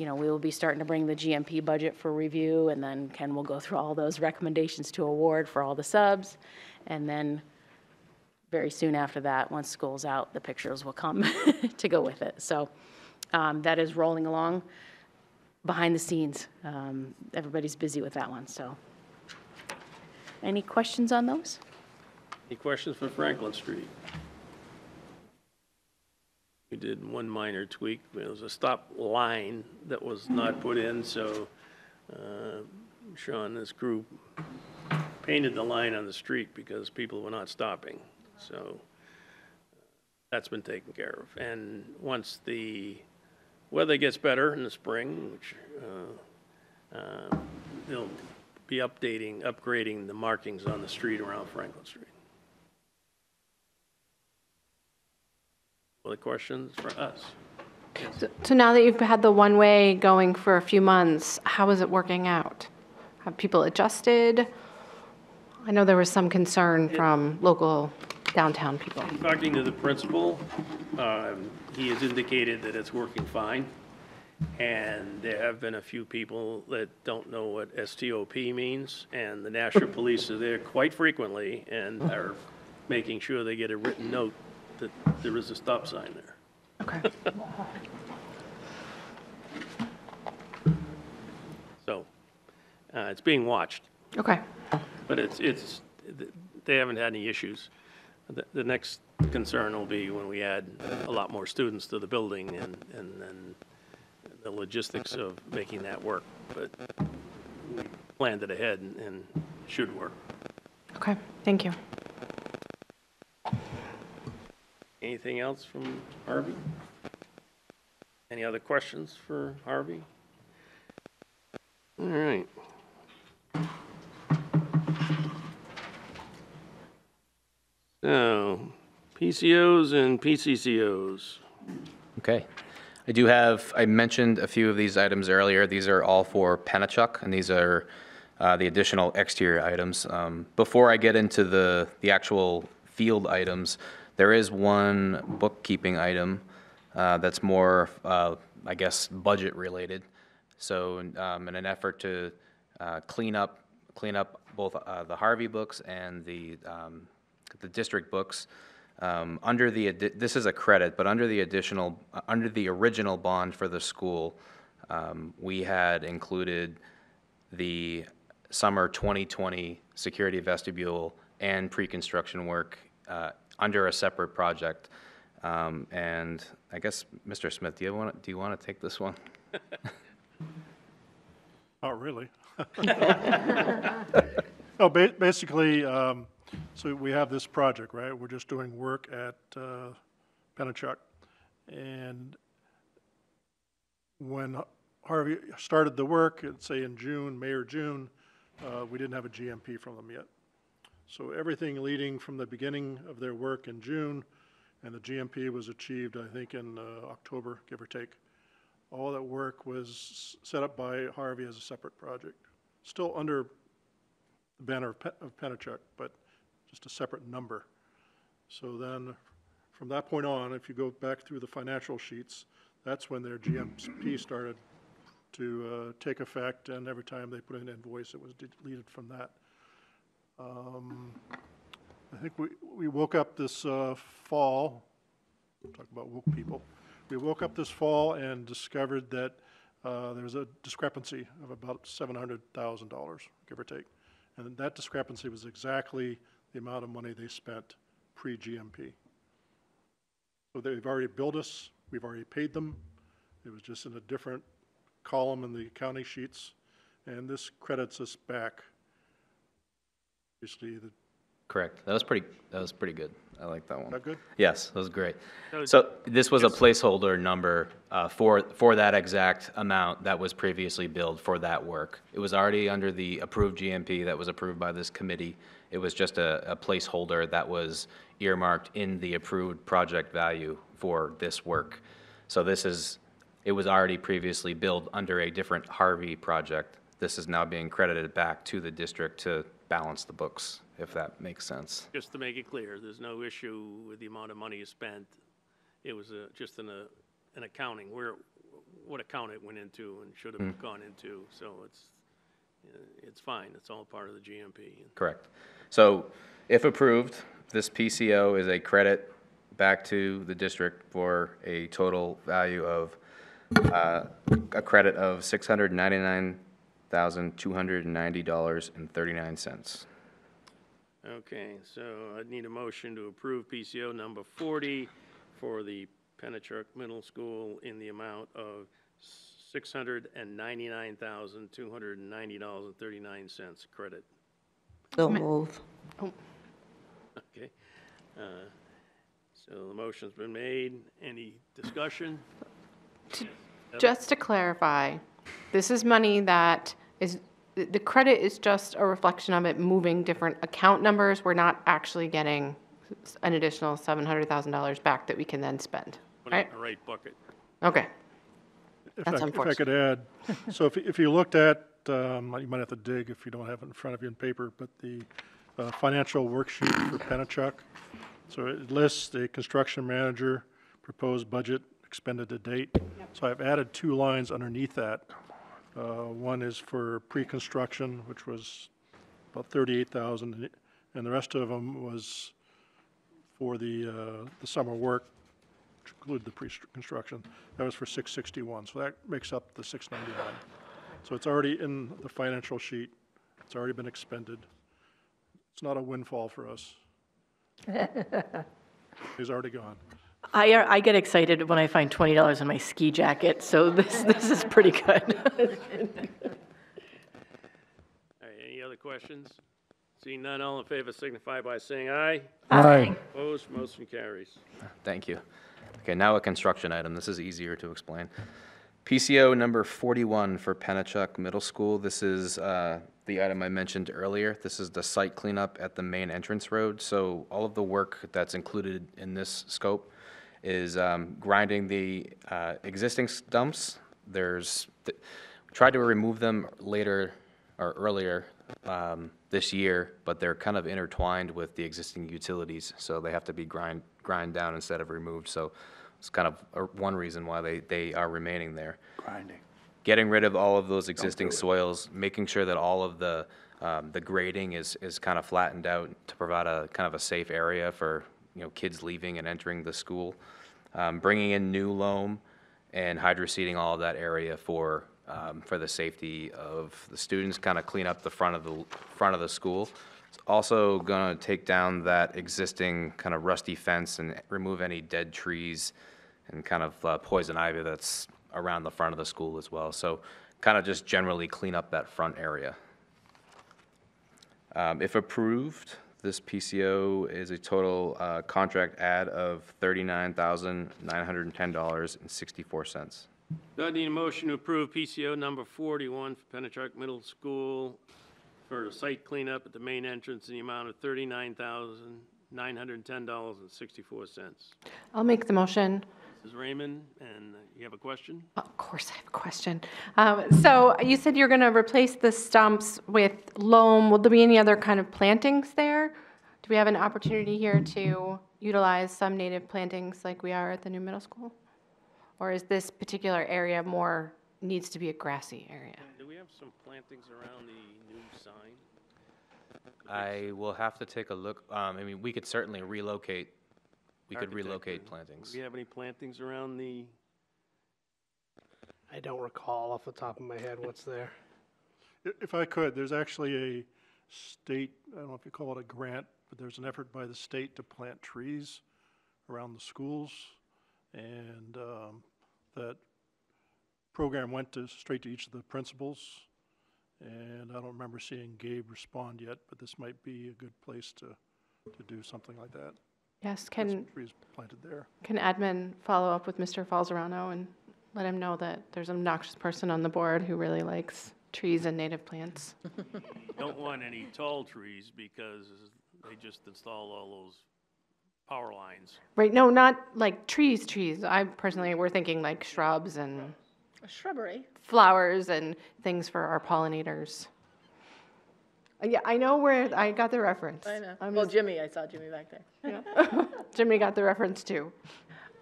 you know, we will be starting to bring the GMP budget for review, and then Ken will go through all those recommendations to award for all the subs. And then very soon after that, once school's out, the pictures will come to go with it. So um, that is rolling along behind the scenes. Um, Everybody's busy with that one, so. Any questions on those? Any questions for Franklin Street? We did one minor tweak. It was a stop line that was not put in, so uh, Sean and his crew painted the line on the street because people were not stopping. So that's been taken care of. And once the weather gets better in the spring, which uh, uh, they'll be updating, upgrading the markings on the street around Franklin Street. Other questions for us? So now that you've had the one-way going for a few months, how is it working out? Have people adjusted? I know there was some concern from local downtown people. Talking to the principal, um, he has indicated that it's working fine. And there have been a few people that don't know what STOP means, and the Nashua Police are there quite frequently and are making sure they get a written note that there is a stop sign there. Okay. So, uh, it's being watched, Okay. but it's, it's, they haven't had any issues. The, the next concern will be when we add a lot more students to the building and, and then the logistics of making that work. But we planned it ahead and, and should work. Okay, thank you. Anything else from Harvey? Any other questions for Harvey? All right. So, PCOs and PCCOs. Okay. I do have, I mentioned a few of these items earlier. These are all for Pennichuck, and these are uh, the additional exterior items. Um, Before I get into the, the actual field items, there is one bookkeeping item uh, that's more, uh, I guess, budget-related. So um, in an effort to uh, clean up, clean up both uh, the Harvey books and the, um, the district books, um, Under the, this is a credit, but under the additional, uh, under the original bond for the school, um, we had included the summer 2020 security vestibule and pre-construction work uh, under a separate project. Um, And I guess, Mr. Smith, do you want, do you want to take this one? Not really. No, ba- basically, um, so we have this project, right? We're just doing work at uh, Pennichuck. And when Harvey started the work, let's say in June, May or June, uh, we didn't have a GMP from them yet. So everything leading from the beginning of their work in June, and the GMP was achieved, I think, in uh, October, give or take. All that work was set up by Harvey as a separate project, still under the banner of Pe- of Pennichuck, but just a separate number. So then, from that point on, if you go back through the financial sheets, that's when their GMP started to uh, take effect, and every time they put in an invoice, it was deleted from that. Um, I think we, we woke up this uh, fall, talk about woke people. We woke up this fall and discovered that uh, there was a discrepancy of about $700,000, give or take. And that discrepancy was exactly the amount of money they spent pre-GMP. So they've already billed us, we've already paid them. It was just in a different column in the accounting sheets, and this credits us back. Basically, the, Correct. That was pretty, that was pretty good. I like that one. that good? Yes, that was great. So- So this was a placeholder number uh, for, for that exact amount that was previously billed for that work. It was already under the approved GMP that was approved by this committee. It was just a, a placeholder that was earmarked in the approved project value for this work. So this is, it was already previously billed under a different Harvey project. This is now being credited back to the district to balance the books, if that makes sense. Just to make it clear, there's no issue with the amount of money you spent. It was a- just an, uh, an accounting, where, what account it went into and should have gone into. So it's, uh, it's fine. It's all part of the GMP. Correct. So if approved, this PCO is a credit back to the district for a total value of, uh, a credit of $699,290.39. Okay, so I'd need a motion to approve PCO number 40 for the Pennichuck Middle School in the amount of $699,290.39 credit. So move. Okay. Uh, So the motion's been made. Any discussion? Just to clarify, this is money that is, the- the credit is just a reflection of it moving different account numbers. We're not actually getting an additional $700,000 back that we can then spend, Put it right? in the right bucket. Okay. If That's I- If I could add, so if, if you looked at, um, you might have to dig if you don't have it in front of you in paper, but the uh, financial worksheet for Pennichuck. So it lists the construction manager, proposed budget, expended to date. So I've added two lines underneath that. Uh, One is for pre-construction, which was about thirty-eight thousand, and the rest of them was for the, uh, the summer work, which included the pre-construction. That was for six sixty-one, so that makes up the six ninety-nine. So it's already in the financial sheet, it's already been expended. It's not a windfall for us. He's already gone. I, uh, I get excited when I find $20 in my ski jacket, so this, this is pretty good. All right, any other questions? Seeing none, all in favor signify by saying aye. Aye. Opposed, motion carries. Thank you. Okay, now a construction item. This is easier to explain. PCO number 41 for Pennichuck Middle School. This is uh, the item I mentioned earlier. This is the site cleanup at the main entrance road. So all of the work that's included in this scope is um, grinding the uh, existing stumps. There's, th- tried to remove them later or earlier um, this year, but they're kind of intertwined with the existing utilities, so they have to be grind, grind down instead of removed. So it's kind of one reason why they, they are remaining there. Grinding. Getting rid of all of those existing soils, making sure that all of the, um, the grading is, is kind of flattened out to provide a, kind of a safe area for, you know, kids leaving and entering the school. Um, Bringing in new loam and hydroseeding all of that area for, um, for the safety of the students, kind of clean up the front of the, front of the school. It's also going to take down that existing kind of rusty fence and remove any dead trees and kind of uh, poison ivy that's around the front of the school as well. So kind of just generally clean up that front area. Um, If approved, this PCO is a total uh, contract add of $39,910.64. Do I need a motion to approve PCO number 41 for Pennichuck Middle School for a site cleanup at the main entrance in the amount of $39,910.64? I'll make the motion. Mrs. Raymond, and uh, you have a question? Of course, I have a question. Um, So you said you're going to replace the stumps with loam. Will there be any other kind of plantings there? Do we have an opportunity here to utilize some native plantings like we are at the new middle school? Or is this particular area more, needs to be a grassy area? Do we have some plantings around the new sign? I will have to take a look. Um, I mean, we could certainly relocate, we could Architect, relocate Do plantings. we have any plantings around the, I don't recall off the top of my head what's there. I- If I could, there's actually a state, I don't know if you call it a grant, but there's an effort by the state to plant trees around the schools. And um, that program went to, straight to each of the principals. And I don't remember seeing Gabe respond yet, but this might be a good place to, to do something like that. Yes, Get can, some trees planted there. can admin follow up with Mr. Falzarano and let him know that there's an obnoxious person on the board who really likes trees and native plants? Don't want any tall trees because they just install all those power lines. Right, no, not like trees, trees. I personally, we're thinking like shrubs and A shrubbery. flowers and things for our pollinators. Uh, Yeah, I know where, I got the reference. I know. I'm Well, just- Jimmy, I saw Jimmy back there. yeah. Jimmy got the reference too.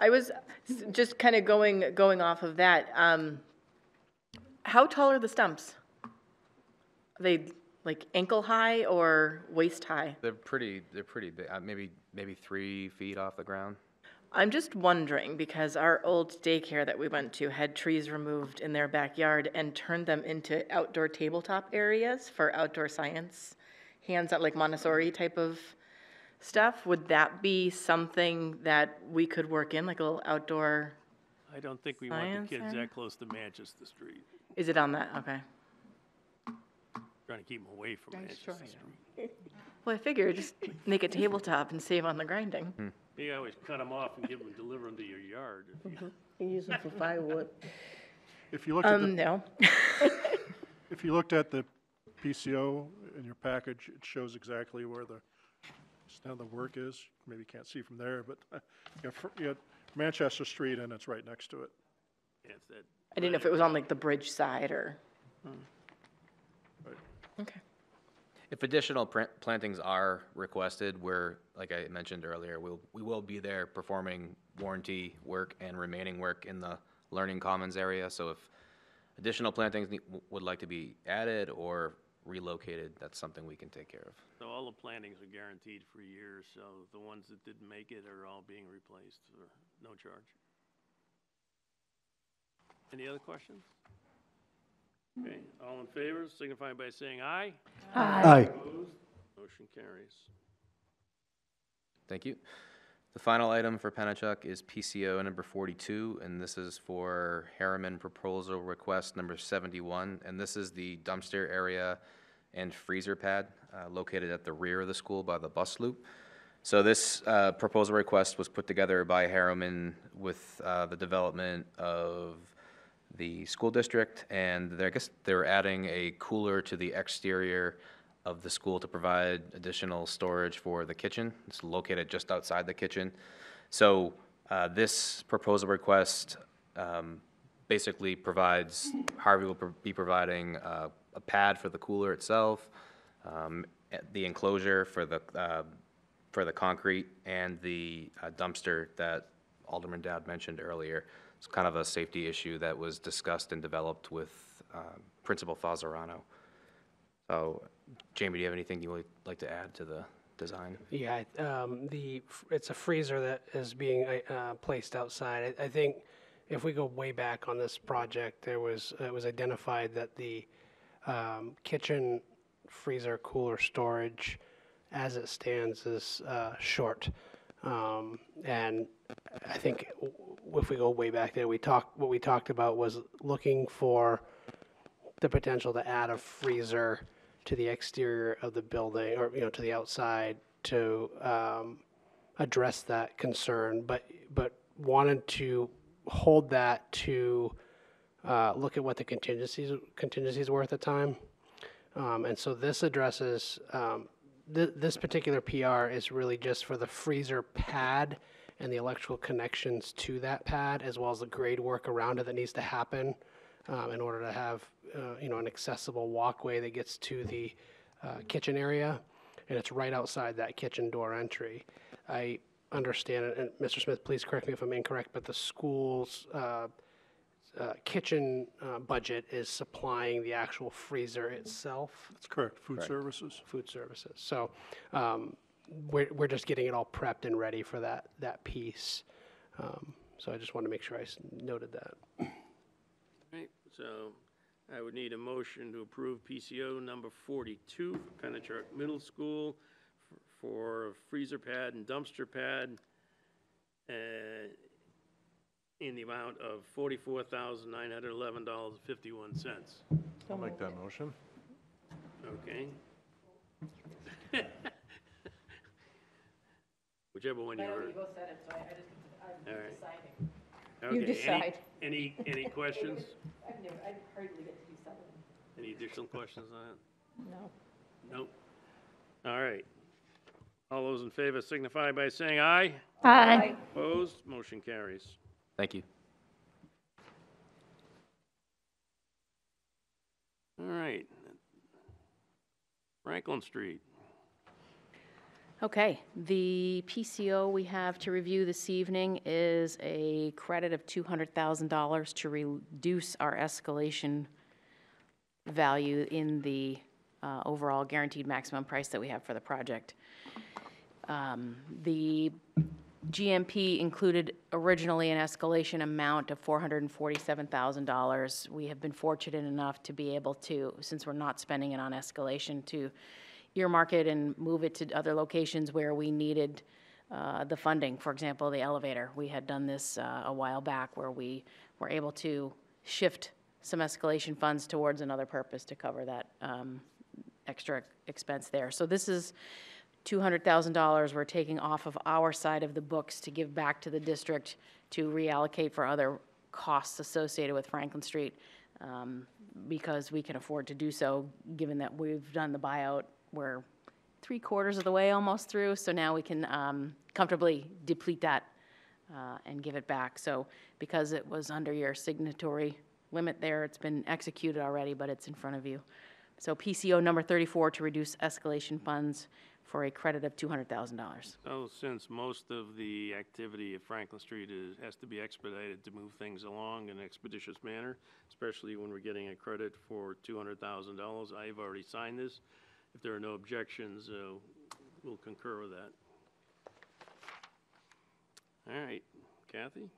I was s- just kind of going, going off of that. Um, how tall are the stumps? Are they like ankle high or waist high? They're pretty, they're pretty big, uh, maybe, maybe three feet off the ground. I'm just wondering because our old daycare that we went to had trees removed in their backyard and turned them into outdoor tabletop areas for outdoor science, hands on like Montessori type of stuff. Would that be something that we could work in, like a little outdoor? I don't think we want Science the kids center? that close to Manchester Street. Is it on that? Okay. Trying to keep them away from Manchester Street. Well, I figure just make a tabletop and save on the grinding. Hmm. You always cut them off and give them, deliver them to your yard. if you- mm-hmm. You use them for firewood. If you looked at um, the Um, no. If you looked at the PCO in your package, it shows exactly where the extent of the work is. Maybe you can't see from there, but uh, you got fr- you got Manchester Street and it's right next to it. Yeah, it's that I didn't know if it was on like the bridge side or. Hmm. Right. Okay. If additional pr- plantings are requested, we're, like I mentioned earlier, we'll, we will be there performing warranty work and remaining work in the Learning Commons area. So if additional plantings need- would like to be added or relocated, that's something we can take care of. So all the plantings are guaranteed for years, so the ones that didn't make it are all being replaced for no charge. Any other questions? Okay, all in favor, signify by saying aye. Aye. Opposed, motion carries. Thank you. The final item for Pennichuck is PCO number 42, and this is for Harriman Proposal Request number 71. And this is the dumpster area and freezer pad uh, located at the rear of the school by the bus loop. So this uh, proposal request was put together by Harriman with uh, the development of the school district, and I guess they're adding a cooler to the exterior of the school to provide additional storage for the kitchen. It's located just outside the kitchen. So uh, this proposal request um, basically provides, Harvey will be providing uh, a pad for the cooler itself, um, the enclosure for the, uh, for the concrete, and the uh, dumpster that Alderman Dowd mentioned earlier. It's kind of a safety issue that was discussed and developed with uh, Principal Falzarano. So, Jamie, do you have anything you would like to add to the design? Yeah, um, the, it's a freezer that is being uh, placed outside. I I think if we go way back on this project, there was, it was identified that the um, kitchen freezer cooler storage, as it stands, is uh, short. Um, And I think if we go way back there, we talked, what we talked about was looking for the potential to add a freezer to the exterior of the building, or, you know, to the outside to um, address that concern, but, but wanted to hold that to uh, look at what the contingencies, contingencies were at the time. Um, And so this addresses, um, th- this particular PR is really just for the freezer pad and the electrical connections to that pad, as well as the grade work around it that needs to happen um, in order to have, uh, you know, an accessible walkway that gets to the uh, kitchen area, and it's right outside that kitchen door entry. I understand, it, and Mr. Smith, please correct me if I'm incorrect, but the school's uh, uh, kitchen uh, budget is supplying the actual freezer itself, That's correct, food services. food services. So um, we're, we're just getting it all prepped and ready for that, that piece. Um, So I just wanted to make sure I s- noted that. Right, So I would need a motion to approve PCO number 42 for Pennichuck Middle School f- for freezer pad and dumpster pad uh, in the amount of $44,911.51. I'll make that motion. Okay? Whichever one you were. both said it, so I just, I'm All right. deciding. Okay, You any- decide. Any, any questions? I've never, I hardly get to decide. Any additional questions on it? No. Nope. All right. All those in favor signify by saying aye. Aye. Opposed? Motion carries. Thank you. All right. Franklin Street. Okay, the PCO we have to review this evening is a credit of $200,000 to reduce our escalation value in the uh, overall guaranteed maximum price that we have for the project. Um, The GMP included originally an escalation amount of $447,000. We have been fortunate enough to be able to, since we're not spending it on escalation, to earmark it and move it to other locations where we needed uh, the funding. For example, the elevator. We had done this uh, a while back where we were able to shift some escalation funds towards another purpose to cover that um, extra expense there. So this is $200,000 we're taking off of our side of the books to give back to the district to reallocate for other costs associated with Franklin Street, um, because we can afford to do so, given that we've done the buyout. We're three quarters of the way almost through, so now we can um, comfortably deplete that uh, and give it back. So because it was under your signatory limit there, it's been executed already, but it's in front of you. So PCO number 34 to reduce escalation funds for a credit of $200,000. So since most of the activity at Franklin Street is, has to be expedited to move things along in an expeditious manner, especially when we're getting a credit for $200,000, I've already signed this. If there are no objections, uh, we'll concur with that. All right, Kathy?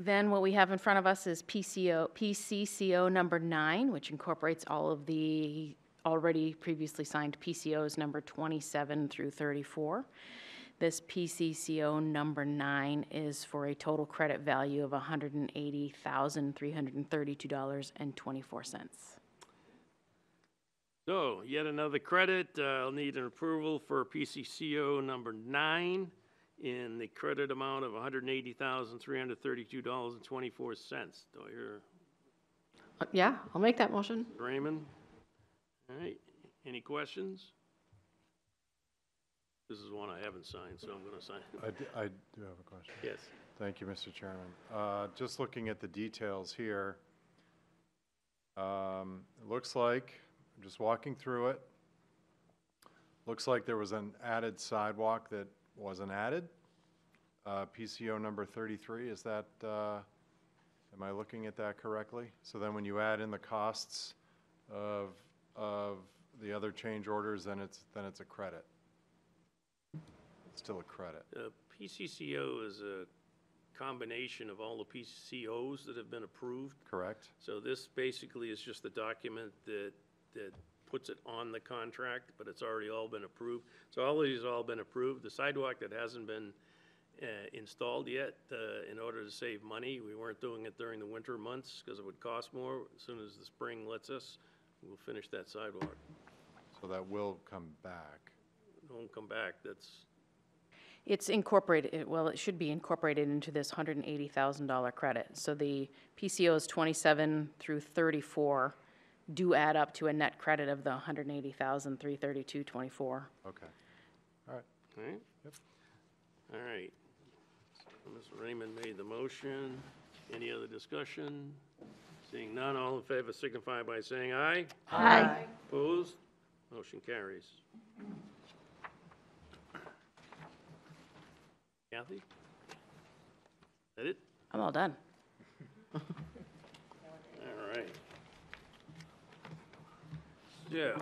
Then what we have in front of us is PCO, PCCO number nine, which incorporates all of the already previously signed PCOs number 27 through 34. This PCCO number nine is for a total credit value of $180,332.24. So, yet another credit. Uh, I'll need an approval for PCCO number nine in the credit amount of $180,332.24. Do I hear Uh, Yeah, I'll make that motion. Raymond? All right, any questions? This is one I haven't signed, so I'm going to sign. I d- I do have a question. Yes. Thank you, Mr. Chairman. Uh, Just looking at the details here, um, it looks like, I'm just walking through it, looks like there was an added sidewalk that wasn't added. Uh, PCO number 33, is that, uh, am I looking at that correctly? So then when you add in the costs of, of the other change orders, then it's, then it's a credit? It's still a credit? Uh, PCCO is a combination of all the PCOs that have been approved. Correct? So this basically is just the document that, that puts it on the contract, but it's already all been approved. So all of these have all been approved. The sidewalk that hasn't been uh, installed yet, uh, in order to save money, we weren't doing it during the winter months because it would cost more. As soon as the spring lets us, we'll finish that sidewalk. So that will come back. It won't come back, that's, It's incorporated, well, it should be incorporated into this $180,000 credit. So the PCOs 27 through 34 do add up to a net credit of the 180,332.24. Okay. All right. all right? Yep. All right. So Mr. Raymond made the motion. Any other discussion? Seeing none, all in favor signify by saying aye. Aye. Opposed? Motion carries. Kathy? That it? I'm all done. All right. So,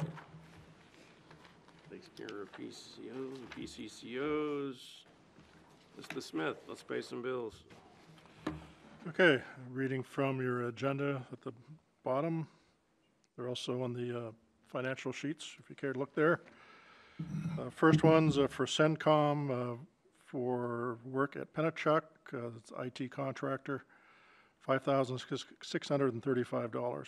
takes care of PCOs PCCOs. Mr. Smith, let's pay some bills. Okay, reading from your agenda at the bottom. They're also on the uh, financial sheets, if you care to look there. Uh, First one's uh, for CENTCOM uh, for work at Pennichuck, uh, it's IT contractor, $5,635.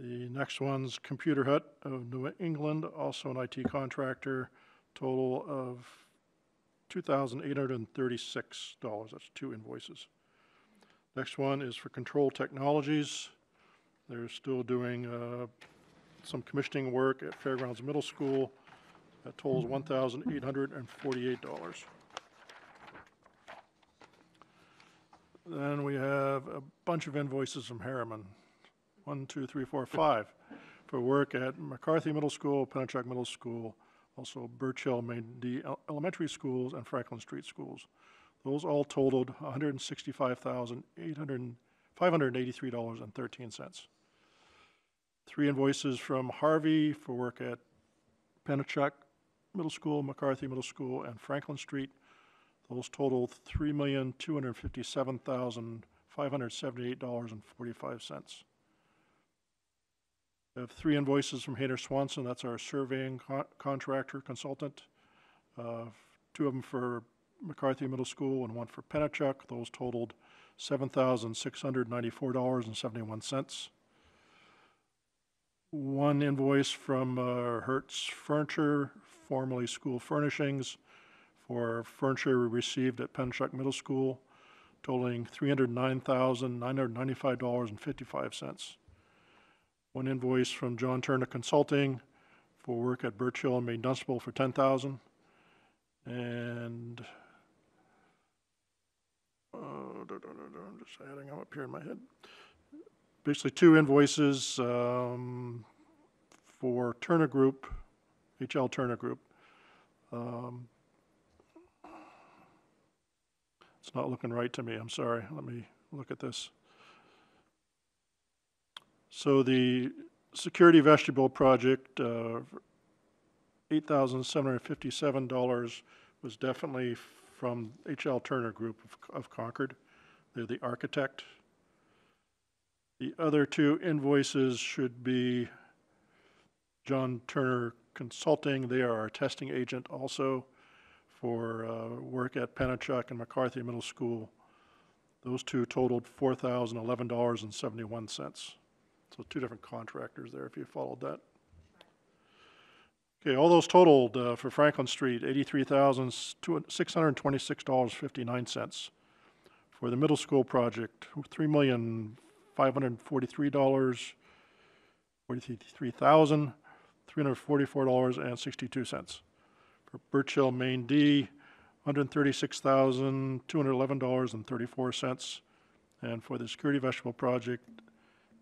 The next one's Computer Hut of New England, also an IT contractor, total of $2,836. That's two invoices. Next one is for Control Technologies. They're still doing uh, some commissioning work at Fairgrounds Middle School. That totals $1,848. Then we have a bunch of invoices from Harriman one, two, three, four, five, for work at McCarthy Middle School, Pennichuck Middle School, also Birch Hill, Main D Elementary Schools, and Franklin Street Schools. Those all totaled $165,583.13. Three invoices from Harvey for work at Pennichuck Middle School, McCarthy Middle School, and Franklin Street. Those total $3,257,578.45. We have three invoices from Hayner Swanson, that's our surveying con- contractor consultant. Uh, Two of them for McCarthy Middle School and one for Pennichuck. Those totaled seven thousand, six hundred ninety-four dollars and seventy-one cents. One invoice from uh, Hertz Furniture, formerly School Furnishings, for furniture we received at Pennichuck Middle School totaling $309,995.55. One invoice from John Turner Consulting for work at Birch Hill and Main Dunstable for 10,000. And, uh, I'm just adding them up here in my head. Basically, two invoices um, for Turner Group, HL Turner Group. Um, It's not looking right to me, I'm sorry. Let me look at this. So the security vestibule project, uh, $8,757 was definitely from HL Turner Group of- of Concord. They're the architect. The other two invoices should be John Turner Consulting. They are our testing agent also for uh, work at Pennichuck and McCarthy Middle School. Those two totaled $4,011.71. So two different contractors there, if you followed that. Okay, all those totaled uh, for Franklin Street, $83,626.59. For the middle school project, $3,543, $43,344.62. For Birch Hill Main D, $136,211.34. And for the security vestibule project,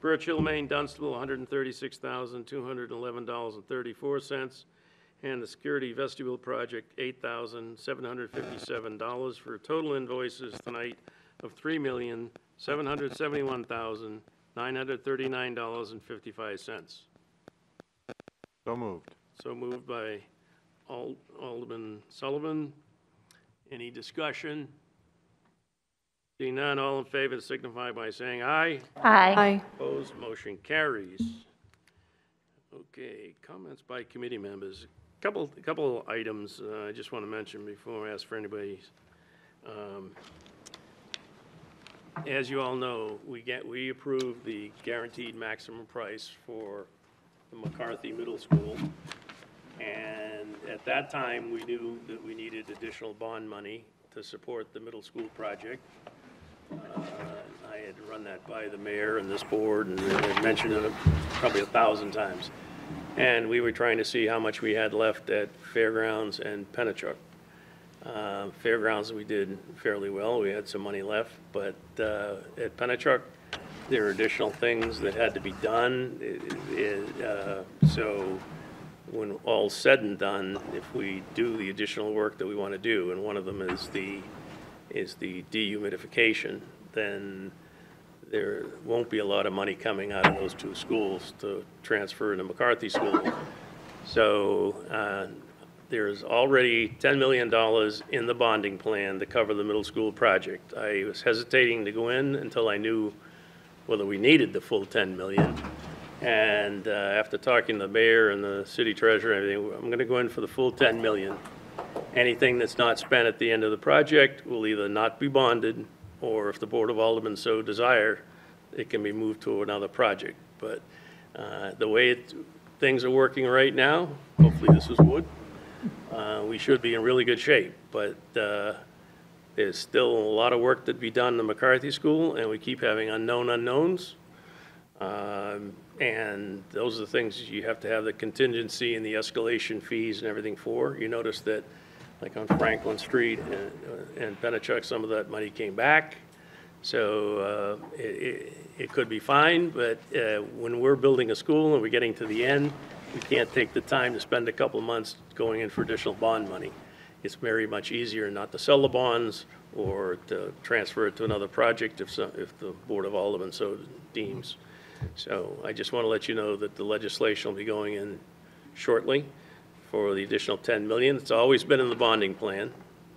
Birchill, Main, Dunstable, $136,211.34, and the security vestibule project, $8,757, for total invoices tonight of $3,771,939.55. So moved. So moved by Ald- Alderman Sullivan. Any discussion? Seeing none, all in favor signify by saying aye. Aye. Opposed, motion carries. Okay, comments by committee members. Couple, a couple of items uh, I just want to mention before I ask for anybody's. um, As you all know, we get, we approved the guaranteed maximum price for the McCarthy Middle School. And at that time, we knew that we needed additional bond money to support the middle school project. Uh, I had run that by the mayor and this board and mentioned it probably a thousand times. And we were trying to see how much we had left at Fairgrounds and Pennichuck. Uh, Fairgrounds, we did fairly well, we had some money left, but uh, at Pennichuck, there are additional things that had to be done. I- I- uh, So when all's said and done, if we do the additional work that we want to do, and one of them is the, is the dehumidification, then there won't be a lot of money coming out of those two schools to transfer into McCarthy School. So uh, there's already $10 million in the bonding plan to cover the middle school project. I was hesitating to go in until I knew whether we needed the full 10 million. And uh, after talking to the mayor and the city treasurer and everything, I'm going to go in for the full 10 million. Anything that's not spent at the end of the project will either not be bonded, or if the Board of Aldermen so desire, it can be moved to another project. But uh, the way it- things are working right now, hopefully this is wood, uh, we should be in really good shape. But uh, there's still a lot of work to be done in the McCarthy School, and we keep having unknown unknowns. Um, And those are the things you have to have the contingency and the escalation fees and everything for. You notice that, like on Franklin Street and and Pennichuck, some of that money came back. So uh, it, it- it could be fine, but uh, when we're building a school and we're getting to the end, we can't take the time to spend a couple of months going in for additional bond money. It's very much easier not to sell the bonds or to transfer it to another project if, so- if the Board of Aldermen so deems. So I just want to let you know that the legislation will be going in shortly for the additional 10 million. It's always been in the bonding plan,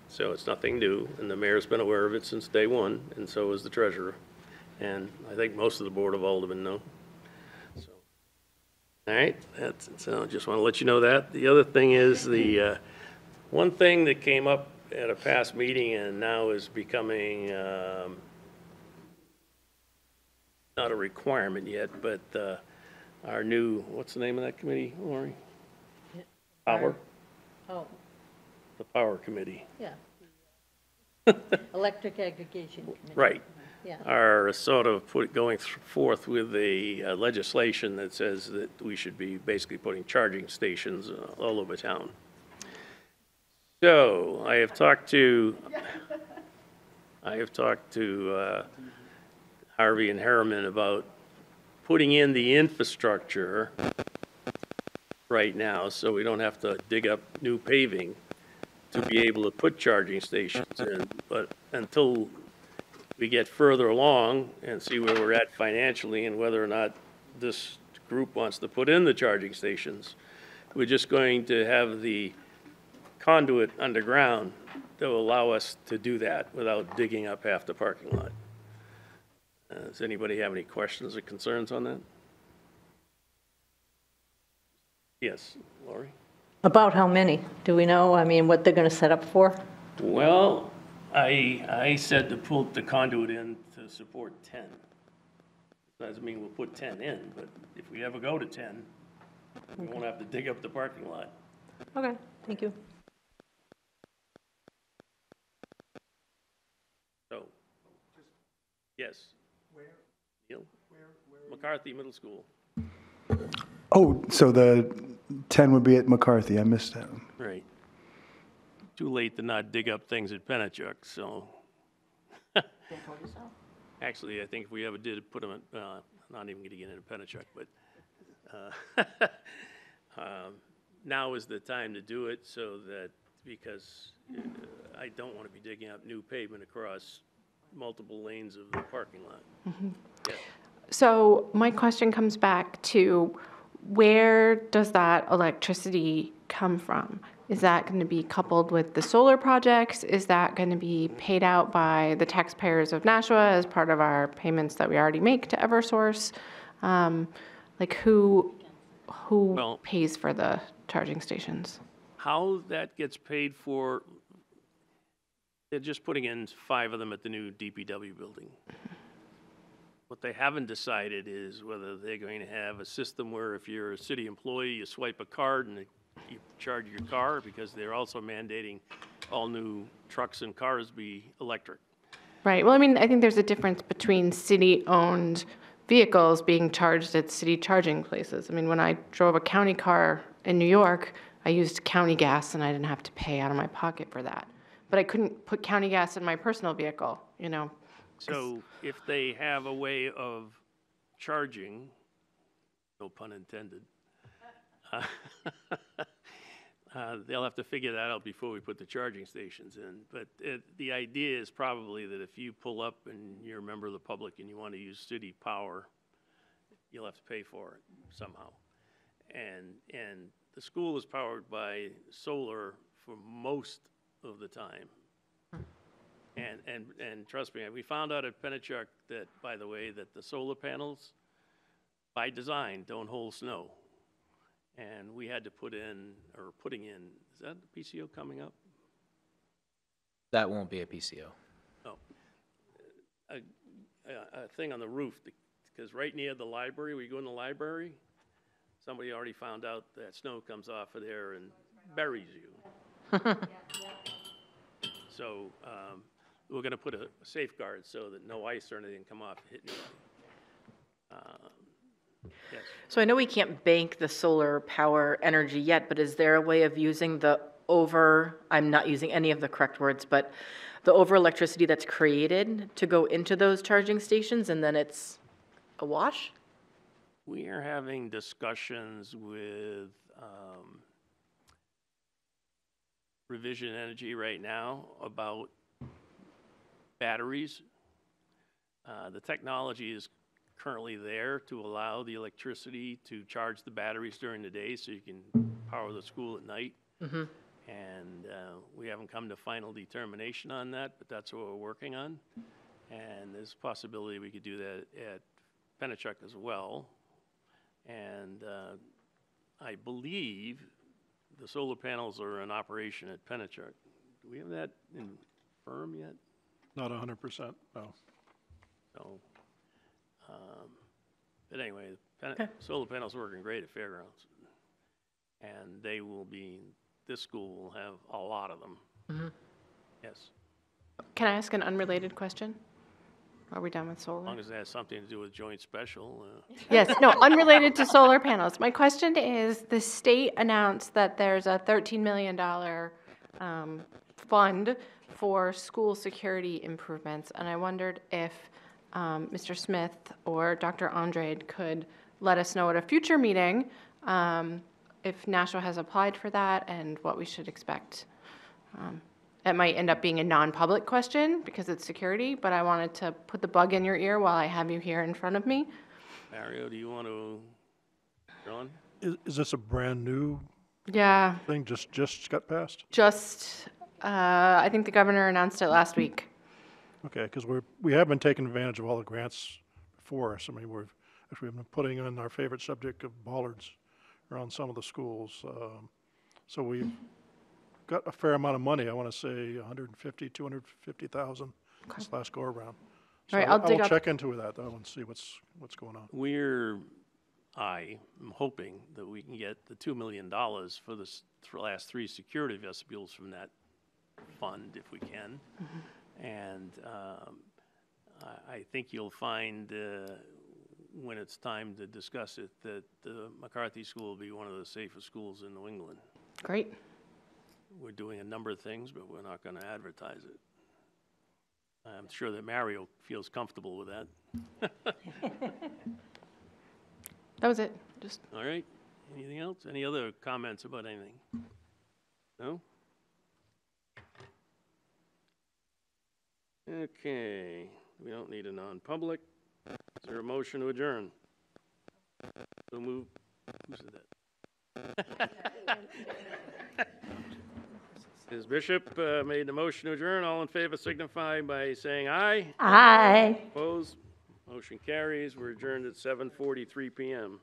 so it's nothing new, and the mayor's been aware of it since day one, and so is the treasurer. And I think most of the Board of Aldermen know. So, All right, that's, so I just want to let you know that. The other thing is the, uh, one thing that came up at a past meeting and now is becoming, um, not a requirement yet, but uh, our new, what's the name of that committee, Lori? Power, Oh, the Power Committee. yeah. Electric aggregation committee. Right. Yeah. Are sort of put, going th- forth with a uh, legislation that says that we should be basically putting charging stations uh, all over town. So I have talked to, I have talked to uh, Harvey and Harriman about putting in the infrastructure right now, so we don't have to dig up new paving to be able to put charging stations in. But until we get further along and see where we're at financially and whether or not this group wants to put in the charging stations, we're just going to have the conduit underground that will allow us to do that without digging up half the parking lot. Uh, Does anybody have any questions or concerns on that? Yes, Lori? About how many? Do we know? I mean, what they're going to set up for? Well, I, I said to put the conduit in to support 10. Doesn't mean we'll put 10 in, but if we ever go to 10, we won't have to dig up the parking lot. Okay, thank you. So, yes. Where? Neil? Where? McCarthy Middle School, Oh, so the 10 would be at McCarthy. I missed that. One. Right. Too late to not dig up things at Pennichuck, so. Actually, I think if we ever did put them, at, uh, not even gonna get into Pennichuck, but, uh, um, now is the time to do it so that, because uh, I don't wanna be digging up new pavement across multiple lanes of the parking lot. Yes. So my question comes back to where does that electricity come from? Is that going to be coupled with the solar projects? Is that going to be paid out by the taxpayers of Nashua as part of our payments that we already make to Eversource? Um, like who who Well- pays for the charging stations? How that gets paid for, they're just putting in five of them at the new DPW building. What they haven't decided is whether they're going to have a system where if you're a city employee, you swipe a card and you charge your car, because they're also mandating all new trucks and cars be electric. Right. Well, I mean, I think there's a difference between city-owned vehicles being charged at city charging places. I mean, when I drove a county car in New York, I used county gas and I didn't have to pay out of my pocket for that. But I couldn't put county gas in my personal vehicle, you know? So if they have a way of charging, no pun intended, uh, uh, they'll have to figure that out before we put the charging stations in. But it, the idea is probably that if you pull up and you're a member of the public and you want to use city power, you'll have to pay for it somehow. And, and the school is powered by solar for most of the time. And, and, and trust me, we found out at Pennichuck that, by the way, that the solar panels, by design, don't hold snow. And we had to put in, or putting in, is that the PCO coming up? That won't be a PCO. No. A, a, a thing on the roof, because right near the library, we go in the library, somebody already found out that snow comes off of there and buries you. So, um, we're gonna put a safeguard so that no ice or anything come off hitting. Um, Yes, So I know we can't bank the solar power energy yet, but is there a way of using the over, I'm not using any of the correct words, but the over electricity that's created to go into those charging stations and then it's a wash? we are having discussions with, um, Revision Energy right now about batteries. Uh, the technology is currently there to allow the electricity to charge the batteries during the day so you can power the school at night. And uh, we haven't come to final determination on that, but that's what we're working on. And there's a possibility we could do that at Pennichuck as well. And uh, I believe the solar panels are in operation at Pennichuck. Do we have that in firm yet? Not hundred percent, no. So, um, but anyway, pen- solar panels are working great at Fairgrounds. And they will be, this school will have a lot of them. Yes, Can I ask an unrelated question? Are we done with as solar? long as it has something to do with joint special. uh, Yes, no, unrelated to solar panels. My question is, the state announced that there's a $13 million um, fund for school security improvements, and I wondered if um, Mr. Smith or Dr. Andrade could let us know at a future meeting um, if Nashua has applied for that and what we should expect. Um, It might end up being a non-public question because it's security, but I wanted to put the bug in your ear while I have you here in front of me. Mario, do you want to, John? Is, is this a brand-new Yeah, thing, just, just got passed? just, uh, I think the governor announced it last week. Okay, because we're, we have been taking advantage of all the grants before us. I mean, we've, actually we've been putting in our favorite subject of bollards around some of the schools. Um, So we've got a fair amount of money, I want to say 150, 250,000 this last go-around. So All right, I I'll will- I dig will up- check into that though and see what's, what's going on. We're, I am hoping that we can get the $2 million for the s- for the last three security vestibules from that fund if we can. And um, I, I think you'll find, uh, when it's time to discuss it, that the McCarthy School will be one of the safest schools in New England. Great. We're doing a number of things, but we're not going to advertise it. I'm sure that Mario feels comfortable with that. That was it, just, All right, anything else? Any other comments about anything? No? Okay, we don't need a non-public. Is there a motion to adjourn? So move, who said that? Ms. Bishop uh, made the motion to adjourn. All in favor signify by saying aye. Aye. Opposed? Motion carries. We're adjourned at 7:43 PM.